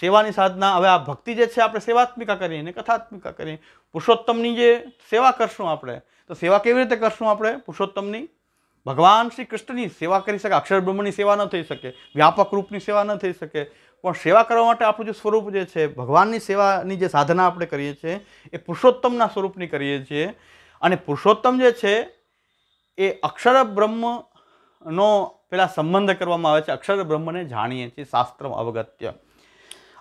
સેવાની સાધના, હવે આ ભક્તિ જે છે આપણે સેવાત્મિકા કરીએ અને કથાત્મિકા કરીએ. પુરુષોત્તમની જે સેવા કરશું આપણે, તો સેવા કેવી રીતે કરશું આપણે? પુરુષોત્તમની? ભગવાન શ્રી કૃષ્ણની સેવા કરી શકે, અક્ષર બ્રહ્મની સેવા ન થઈ શકે, વ્યાપક રૂપની સેવા ન થઈ શકે. પણ સેવા કરવા માટે આપણું જે સ્વરૂપ જે છે, ભગવાનની સેવાની જે સાધના આપણે કરીએ છીએ, એ પુરુષોત્તમના સ્વરૂપની કરીએ છીએ. અને પુરુષોત્તમ જે છે, એ અક્ષર બ્રહ્મનો પેલા સંબંધ કરવામાં આવે છે, અક્ષર બ્રહ્મને જાણીએ છીએ, શાસ્ત્ર અવગત્ય.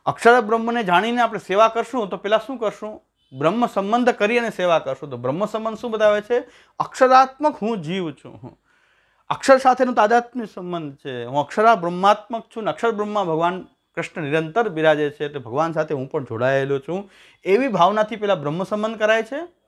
અક્ષર બ્રહ્મને જાણીને આપણે સેવા કરશું, તો પહેલાં શું કરશું? બ્રહ્મ સંબંધ કરી અને સેવા કરશું. તો બ્રહ્મ સંબંધ શું બતાવે છે? અક્ષરાત્મક હું જીવ છું, હું. અક્ષર સાથેનો તાદાત્મ્ય સંબંધ છે. હું અક્ષરા બ્રહ્માત્મક છું ને અક્ષર બ્રહ્મા ભગવાન કૃષ્ણ નિરંતર બિરાજે છે, એટલે ભગવાન સાથે હું પણ જોડાયેલો છું. એવી ભાવનાથી પેલા બ્રહ્મ સંબંધ કરાય છે?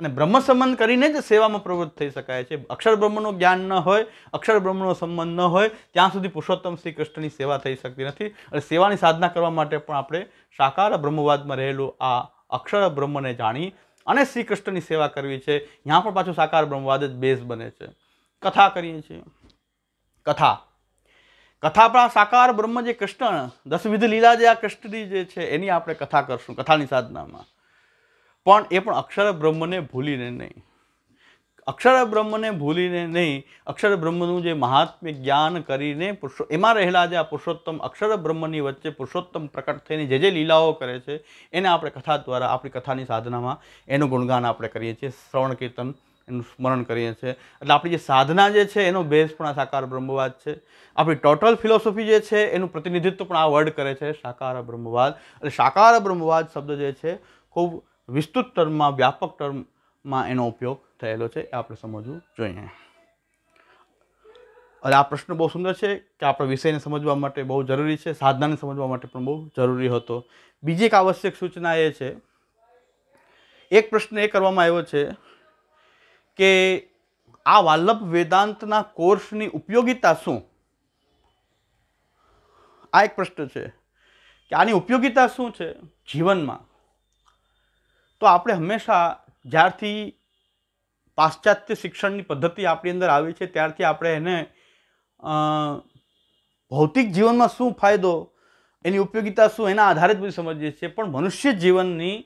અને બ્રહ્મ સંબંધ કરીને જ સેવામાં પ્રવૃત્ત થઈ શકાય છે. અક્ષર બ્રહ્મનું જ્ઞાન ન હોય, અક્ષર બ્રહ્મનો સંબંધ ન હોય, ત્યાં સુધી પુરુષોત્તમ શ્રી કૃષ્ણની સેવા થઈ શકતી નથી. અને સેવાની સાધના કરવા માટે પણ આપણે સાકાર બ્રહ્મવાદમાં રહેલું આ અક્ષર બ્રહ્મને જાણી અને શ્રી કૃષ્ણની સેવા કરવી છે. ત્યાં પણ પાછું સાકાર બ્રહ્મવાદ જ બેઝ બને છે. કથા કરીએ છીએ. કથા. કથા પણ સાકાર બ્રહ્મ જે કૃષ્ણ, દસવિધ લીલા જે આ કૃષ્ણની જે છે, એની આપણે કથા કરશું, કથાની સાધનામાં. પણ એ પણ અક્ષર બ્રહ્મને ભૂલીને નહીં. અક્ષર બ્રહ્મને ભૂલીને નહીં, અક્ષર બ્રહ્મનું જે મહાત્મ્ય જ્ઞાન કરીને પુરુષો, એમાં રહેલા જે આ પુરુષોત્તમ, અક્ષર બ્રહ્મની વચ્ચે પુરુષોત્તમ પ્રકટ થઈને જે જે લીલાઓ કરે છે, એને આપણે કથા દ્વારા, આપણી કથાની સાધનામાં એનું ગુણગાન આપણે કરીએ છીએ, શ્રવણ કીર્તન એનું સ્મરણ કરીએ છીએ. એટલે આપણી જે સાધના જે છે, એનો બેઝ પણ આ સાકાર બ્રહ્મવાદ છે. આપણી ટોટલ ફિલોસોફી જે છે, એનું પ્રતિનિધિત્વ પણ આ વર્ડ કરે છે, સાકાર બ્રહ્મવાદ. એટલે સાકાર બ્રહ્મવાદ શબ્દ જે છે, ખૂબ વિસ્તૃત ટર્મમાં, વ્યાપક ટર્મમાં એનો ઉપયોગ થયેલો છે એ આપણે સમજવું જોઈએ. અને આ પ્રશ્ન બહુ સુંદર છે કે આપણા વિષયને સમજવા માટે બહુ જરૂરી છે, સાધનાને સમજવા માટે પણ બહુ જરૂરી હતો. બીજી એક આવશ્યક સૂચના એ છે, એક પ્રશ્ન એ કરવામાં આવ્યો છે કે આ વાલ્લભ વેદાંતના કોર્સની ઉપયોગિતા શું? આ એક પ્રશ્ન છે કે આની ઉપયોગિતા શું છે? જીવનમાં તો આપણે હંમેશા જ્યારથી પાશ્ચાત્ય શિક્ષણની પદ્ધતિ આપણી અંદર આવી છે, ત્યારથી આપણે એને ભૌતિક જીવનમાં શું ફાયદો, એની ઉપયોગિતા શું, એના આધારે જ બધું સમજીએ છીએ. પણ મનુષ્ય જીવનની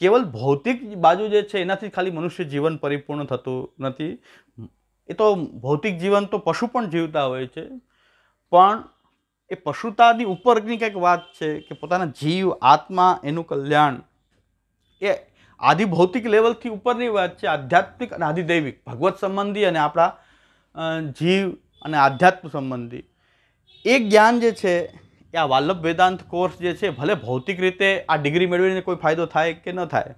કેવલ ભૌતિક બાજુ જે છે, એનાથી ખાલી મનુષ્ય જીવન પરિપૂર્ણ થતું નથી. એ તો ભૌતિક જીવન તો પશુ પણ જીવતા હોય છે. પણ એ પશુતાની ઉપરની કંઈક વાત છે કે પોતાના જીવ, આત્મા, એનું કલ્યાણ એ આદિ ભૌતિક લેવલથી ઉપરની વાત છે, આધ્યાત્મિક અને આદિદૈવિક. ભગવત સંબંધી અને આપણા જીવ અને આધ્યાત્મ સંબંધી. એ જ્ઞાન જે છે, એ આ વાલ્લભ વેદાંત કોર્સ જે છે, ભલે ભૌતિક રીતે આ ડિગ્રી મેળવીને કોઈ ફાયદો થાય કે ન થાય,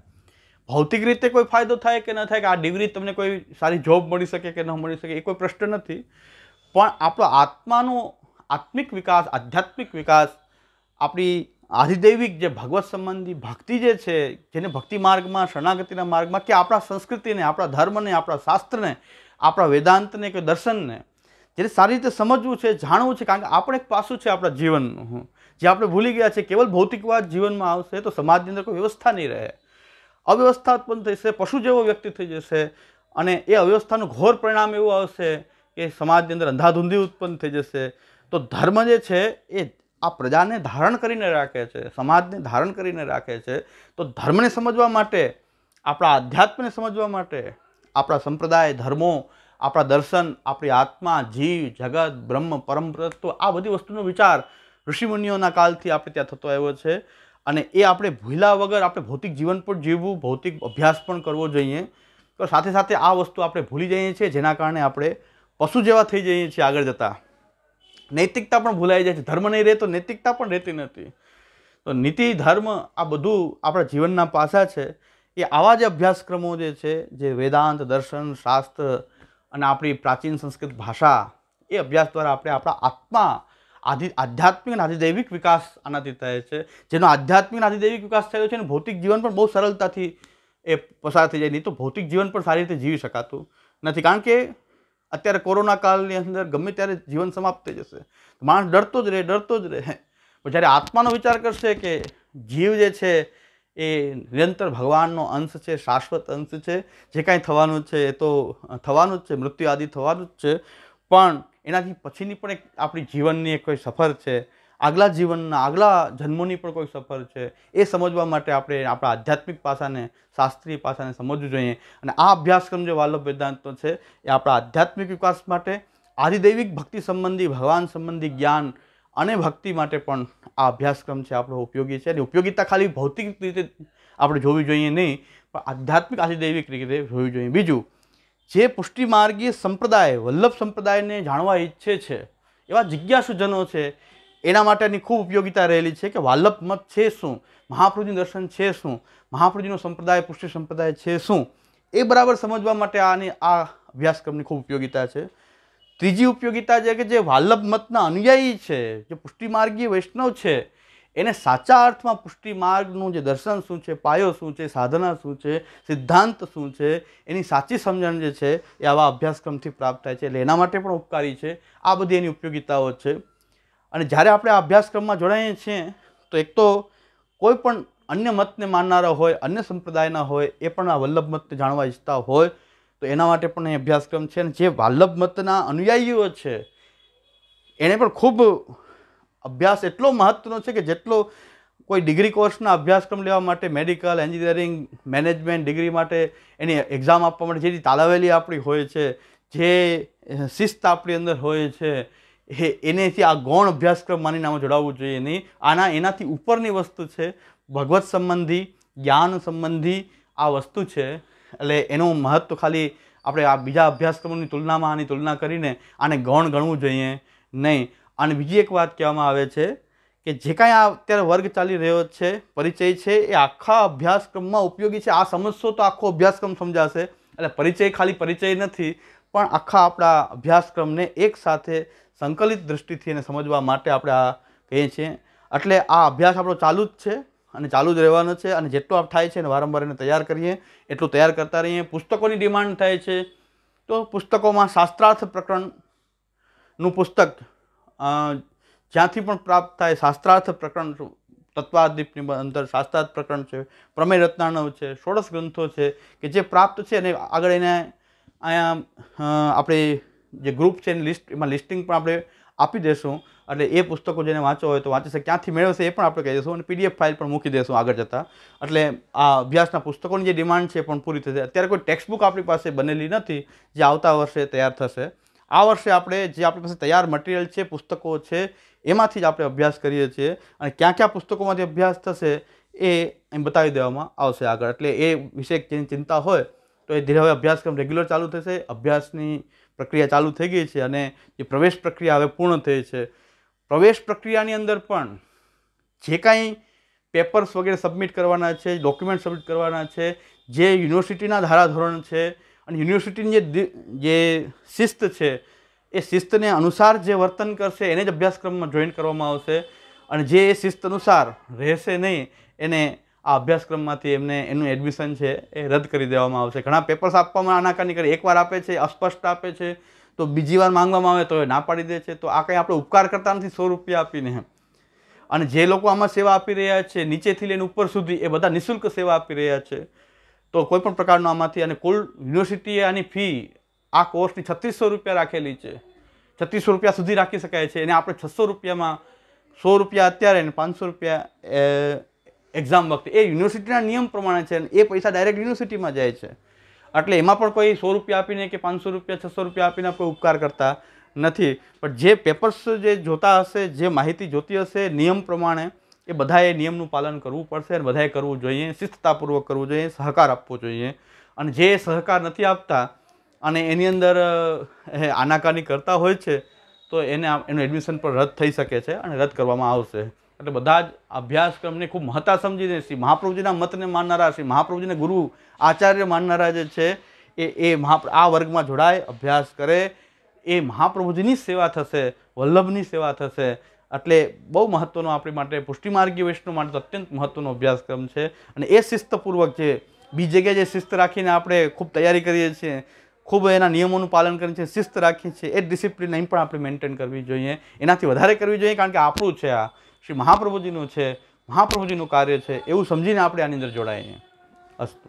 ભૌતિક રીતે કોઈ ફાયદો થાય કે ન થાય કે આ ડિગ્રી તમને કોઈ સારી જોબ મળી શકે કે ન મળી શકે, એ કોઈ પ્રશ્ન નથી. પણ આપણો આત્માનો આત્મિક વિકાસ, આધ્યાત્મિક વિકાસ આપણી આધિદૈવિક જે ભગવત સંબંધી ભક્તિ જે છે, જેને ભક્તિ માર્ગમાં, શરણાગતિના માર્ગમાં કે આપણા સંસ્કૃતિને, આપણા ધર્મને, આપણા શાસ્ત્રને, આપણા વેદાંતને કે દર્શનને, જેને સારી રીતે સમજવું છે, જાણવું છે, કારણ કે આપણે એક પાસું છે આપણા જીવનનું જે આપણે ભૂલી ગયા છે, કેવલ ભૌતિકવાદ જીવનમાં આવશે તો સમાજની અંદર કોઈ વ્યવસ્થા નહીં રહે. અવ્યવસ્થા ઉત્પન્ન થશે પશુ જેવો વ્યક્તિ થઈ જશે અને એ અવ્યવસ્થાનું ઘોર પરિણામ એવું આવશે કે સમાજની અંદર અંધાધૂંધી ઉત્પન્ન થઈ જશે. તો ધર્મ જે છે, એ આ પ્રજાને ધારણ કરીને રાખે છે, સમાજને ધારણ કરીને રાખે છે, તો ધર્મને સમજવા માટે, આપણા આધ્યાત્મને સમજવા માટે, આપણા સંપ્રદાય, ધર્મો, આપણા દર્શન, આપણી આત્મા, જીવ, જગત, બ્રહ્મ, પરમ તત્વ આ બધી વસ્તુનો વિચાર ઋષિમુનિઓના કાલથી આપણે ત્યાં થતો આવ્યો છે. અને એ આપણે ભૂલ્યા વગર આપણે ભૌતિક જીવન પણ જીવવું, ભૌતિક અભ્યાસ પણ કરવો જોઈએ. તો સાથે સાથે આ વસ્તુ આપણે ભૂલી જઈએ છીએ, જેના કારણે આપણે પશુ જેવા થઈ જઈએ છીએ આગળ જતાં. નૈતિકતા પણ ભૂલાઈ જાય છે. ધર્મ નહીં રહે તો નૈતિકતા પણ રહેતી નથી. તો નીતિ, ધર્મ આ બધું આપણા જીવનના પાસા છે. એ આવા જ અભ્યાસક્રમો જે છે, જે વેદાંત, દર્શન, શાસ્ત્ર અને આપણી પ્રાચીન સંસ્કૃત ભાષા, એ અભ્યાસ દ્વારા આપણે આપણા આત્મા આધિ, આધ્યાત્મિક અને આધિદૈવિક વિકાસ આનાથી થાય છે. જેનો આધ્યાત્મિક આધિદૈવિક વિકાસ થયો છે અને ભૌતિક જીવન પણ બહુ સરળતાથી એ પસાર થઈ જાય. નહીં તો ભૌતિક જીવન પણ સારી રીતે જીવી શકાતું નથી. કારણ કે અત્યારે કોરોના કાળની અંદર ગમે ત્યારે જીવન સમાપ્ત થઈ જશે. માણસ ડરતો જ રહે, ડરતો જ રહે. પણ જ્યારે આત્માનો વિચાર કરશે કે જીવ જે છે એ નિરંતર ભગવાનનો અંશ છે, શાશ્વત અંશ છે, જે કાંઈ થવાનું છે એ તો થવાનું જ છે મૃત્યુ આદિ થવાનું જ છે. પણ એનાથી પછીની પણ એક આપણી જીવનની એક કોઈ સફર છે આગલા જીવનના, આગલા જન્મોની પણ કોઈ સફર છે, એ સમજવા માટે આપણે આપણા આધ્યાત્મિક પાસાને, શાસ્ત્રીય પાસાને સમજવું જોઈએ. અને આ અભ્યાસક્રમ જે વાલ્લભ વેદાંતનો છે, એ આપણા આધ્યાત્મિક વિકાસ માટે, આદિદૈવિક ભક્તિ સંબંધી, ભગવાન સંબંધી જ્ઞાન અને ભક્તિ માટે પણ આ અભ્યાસક્રમ છે આપણો ઉપયોગી છે. અને ઉપયોગિતા ખાલી ભૌતિક રીતે આપણે જોવી જોઈએ નહીં, પણ આધ્યાત્મિક આદિદૈવિક રીતે જોવી જોઈએ. બીજું, જે પુષ્ટિમાર્ગીય સંપ્રદાય, વલ્લભ સંપ્રદાયને જાણવા ઈચ્છે છે, એવા જિજ્ઞાસુજનો છે એના માટેની ખૂબ ઉપયોગિતા રહેલી છે કે વાલ્લભ મત છે શું? મહાપ્રભુજીનું દર્શન છે શું? મહાપ્રભુજીનો સંપ્રદાય પુષ્ટિ સંપ્રદાય છે શું? એ બરાબર સમજવા માટે આની આ અભ્યાસક્રમની ખૂબ ઉપયોગિતા છે. ત્રીજી ઉપયોગિતા છે કે જે વાલ્લભ મતના અનુયાયી છે, જે પુષ્ટિમાર્ગીય વૈષ્ણવ છે, એને સાચા અર્થમાં પુષ્ટિ માર્ગનું જે દર્શન શું છે, પાયો શું છે, સાધના શું છે, સિદ્ધાંત શું છે, એની સાચી સમજણ જે છે એ આવા અભ્યાસક્રમથી પ્રાપ્ત થાય છે. એટલે એના માટે પણ ઉપકારી છે. આ બધી એની ઉપયોગિતાઓ છે. અને જ્યારે આપણે આ અભ્યાસક્રમમાં જોડાઈએ છીએ, તો એક તો કોઈ પણ અન્ય મતને માનનારા હોય, અન્ય સંપ્રદાયના હોય, એ પણ આ વલ્લભ મતને જાણવા ઈચ્છતા હોય, તો એના માટે પણ એ અભ્યાસક્રમ છે. અને જે વલ્લભ મતના અનુયાયીઓ છે એણે પણ ખૂબ અભ્યાસ એટલો મહત્વનો છે કે જેટલો કોઈ ડિગ્રી કોર્સના અભ્યાસક્રમ લેવા માટે મેડિકલ, એન્જિનિયરિંગ, મેનેજમેન્ટ ડિગ્રી માટે એની એક્ઝામ આપવા માટે જેની તાલાવેલી આપણી હોય છે, જે શિસ્ત આપણી અંદર હોય છે એનેથી આ ગૌણ અભ્યાસક્રમ માની નામ જોડાવવું જોઈએ નહીં. આના, એનાથી ઉપરની વસ્તુ છે, ભગવત સંબંધી, જ્ઞાન સંબંધી આ વસ્તુ છે. એટલે એનું મહત્વ ખાલી આપણે આ બીજા અભ્યાસક્રમોની તુલનામાં આની તુલના કરીને આને ગૌણ ગણવું જોઈએ નહીં. અને બીજી એક વાત કહેવામાં આવે છે કે જે કાંઈ આ અત્યારે વર્ગ ચાલી રહ્યો છે, પરિચય છે, એ આખા અભ્યાસક્રમમાં ઉપયોગી છે. આ સમજશો તો આખો અભ્યાસક્રમ સમજાશે. એટલે પરિચય ખાલી પરિચય નથી. પણ આખા આપણા અભ્યાસક્રમને એક સાથે સંકલિત દૃષ્ટિથી એને સમજવા માટે આપણે આ કહીએ છીએ. એટલે આ અભ્યાસ આપણો ચાલુ જ છે અને ચાલુ જ રહેવાનો છે અને જેટલો આપ થાય છે એને વારંવાર એને તૈયાર કરીએ, એટલું તૈયાર કરતા રહીએ. પુસ્તકોની ડિમાન્ડ થાય છે. તો પુસ્તકોમાં શાસ્ત્રાર્થ પ્રકરણનું પુસ્તક જ્યાંથી પણ પ્રાપ્ત થાય શાસ્ત્રાર્થ પ્રકરણ, તત્વાદીપની અંદર શાસ્ત્રાર્થ પ્રકરણ છે, પ્રમેય રત્નાણવ છે, ષોડશ ગ્રંથો છે કે જે પ્રાપ્ત છે અને આગળ એને અહીંયા આપણે જે ગ્રુપ છે એની લિસ્ટ એમાં લિસ્ટિંગ પણ આપણે આપી દેશું. એટલે એ પુસ્તકો જેને વાંચો હોય તો વાંચી શકે. ક્યાંથી મેળવશે એ પણ આપણે કહી દઈશું અને પીડીએફ ફાઇલ પણ મૂકી દઈશું આગળ જતાં. એટલે આ અભ્યાસના પુસ્તકોની જે ડિમાન્ડ છે પણ પૂરી થશે. અત્યારે કોઈ ટેક્સ્ટબુક આપણી પાસે બનેલી નથી, જે આવતા વર્ષે તૈયાર થશે. આ વર્ષે આપણે જે આપણી પાસે તૈયાર મટીરિયલ છે, પુસ્તકો છે, એમાંથી જ આપણે અભ્યાસ કરીએ છીએ. અને ક્યાં ક્યાં પુસ્તકોમાંથી અભ્યાસ થશે એ એમ બતાવી દેવામાં આવશે આગળ. એટલે એ વિશે જેની ચિંતા હોય તો એ ધીરે હવે અભ્યાસક્રમ રેગ્યુલર ચાલુ થશે. અભ્યાસની પ્રક્રિયા ચાલુ થઈ ગઈ છે અને જે પ્રવેશ પ્રક્રિયા હવે પૂર્ણ થઈ છે. પ્રવેશ પ્રક્રિયાની અંદર પણ જે કાંઈ પેપર્સ વગેરે સબમિટ કરવાના છે ડોક્યુમેન્ટ સબમિટ કરવાના છે, જે યુનિવર્સિટીના ધારાધોરણ છે અને યુનિવર્સિટીની જે જે શિસ્ત છે, એ શિસ્તને અનુસાર જે વર્તન કરશે એને જ અભ્યાસક્રમમાં જોઈન કરવામાં આવશે અને જે એ શિસ્ત અનુસાર રહેશે નહીં, એને આ અભ્યાસક્રમમાંથી એમને એનું એડમિશન છે એ રદ કરી દેવામાં આવશે. ઘણા પેપર્સ આપવામાં આનાકાની કરી. એકવાર આપે છે, અસ્પષ્ટ આપે છે, તો બીજી વાર માંગવામાં આવે તો એ ના પાડી દે છે. તો આ કંઈ આપણે ઉપકાર કરતા નથી સો રૂપિયા આપીને. અને જે લોકો આમાં સેવા આપી રહ્યા છે, નીચેથી લઈને ઉપર સુધી એ બધા નિઃશુલ્ક સેવા આપી રહ્યા છે. તો કોઈ પણ પ્રકારનો આમાંથી અને કુલ યુનિવર્સિટીએ આની ફી આ કોર્સની છત્રીસો રૂપિયા રાખેલી છે. છત્રીસો રૂપિયા સુધી રાખી શકાય છે. એને આપણે છસો રૂપિયામાં સો રૂપિયા અત્યારે અને પાંચસો રૂપિયા એક્ઝામ વખતે. એ યુનિવર્સિટીના નિયમ પ્રમાણે છે એ પૈસા ડાયરેક્ટ યુનિવર્સિટીમાં જાય છે. એટલે એમાં પણ કોઈ સો રૂપિયા આપીને કે પાંચસો રૂપિયા, છસો રૂપિયા આપીને કોઈ ઉપકાર કરતા નથી. પણ જે પેપર્સ જે જોતા હશે, જે માહિતી જોતી હશે, નિયમ પ્રમાણે એ બધાએ નિયમનું પાલન કરવું પડશે અને બધાએ કરવું જોઈએ, શિસ્તતાપૂર્વક કરવું જોઈએ, સહકાર આપવો જોઈએ. અને જે સહકાર નથી આપતા અને એની અંદર આનાકાની કરતા હોય છે, તો એને એનું એડમિશન પણ રદ થઈ શકે છે અને રદ કરવામાં આવશે. એટલે બધા જ અભ્યાસક્રમને ખૂબ મહત્તા સમજીને શ્રી મહાપ્રભુજીના મતને માનનારા, શ્રી મહાપ્રભુજીને ગુરુ આચાર્ય માનનારા જે છે, એ એ મહા આ વર્ગમાં જોડાય, અભ્યાસ કરે. એ મહાપ્રભુજીની સેવા થશે, વલ્લભની સેવા થશે. એટલે બહુ મહત્ત્વનો આપણી માટે પુષ્ટિમાર્ગીય વૈષ્ણવ માટે અત્યંત મહત્ત્વનો અભ્યાસક્રમ છે. અને એ શિસ્તપૂર્વક જે, બીજી જગ્યાએ જે શિસ્ત રાખીને આપણે ખૂબ તૈયારી કરીએ છીએ, ખૂબ એના નિયમોનું પાલન કરીએ છીએ, શિસ્ત રાખીએ છીએ, એ ડિસિપ્લિન અહીં પણ આપણે મેન્ટેન કરવી જોઈએ. એનાથી વધારે કરવી જોઈએ કારણ કે આપણું છે આ. શ્રી મહાપ્રભુજીનું છે મહાપ્રભુજીનું કાર્ય છે એવું સમજીને આપણે આની અંદર જોડાઈએ. અસ્તુ.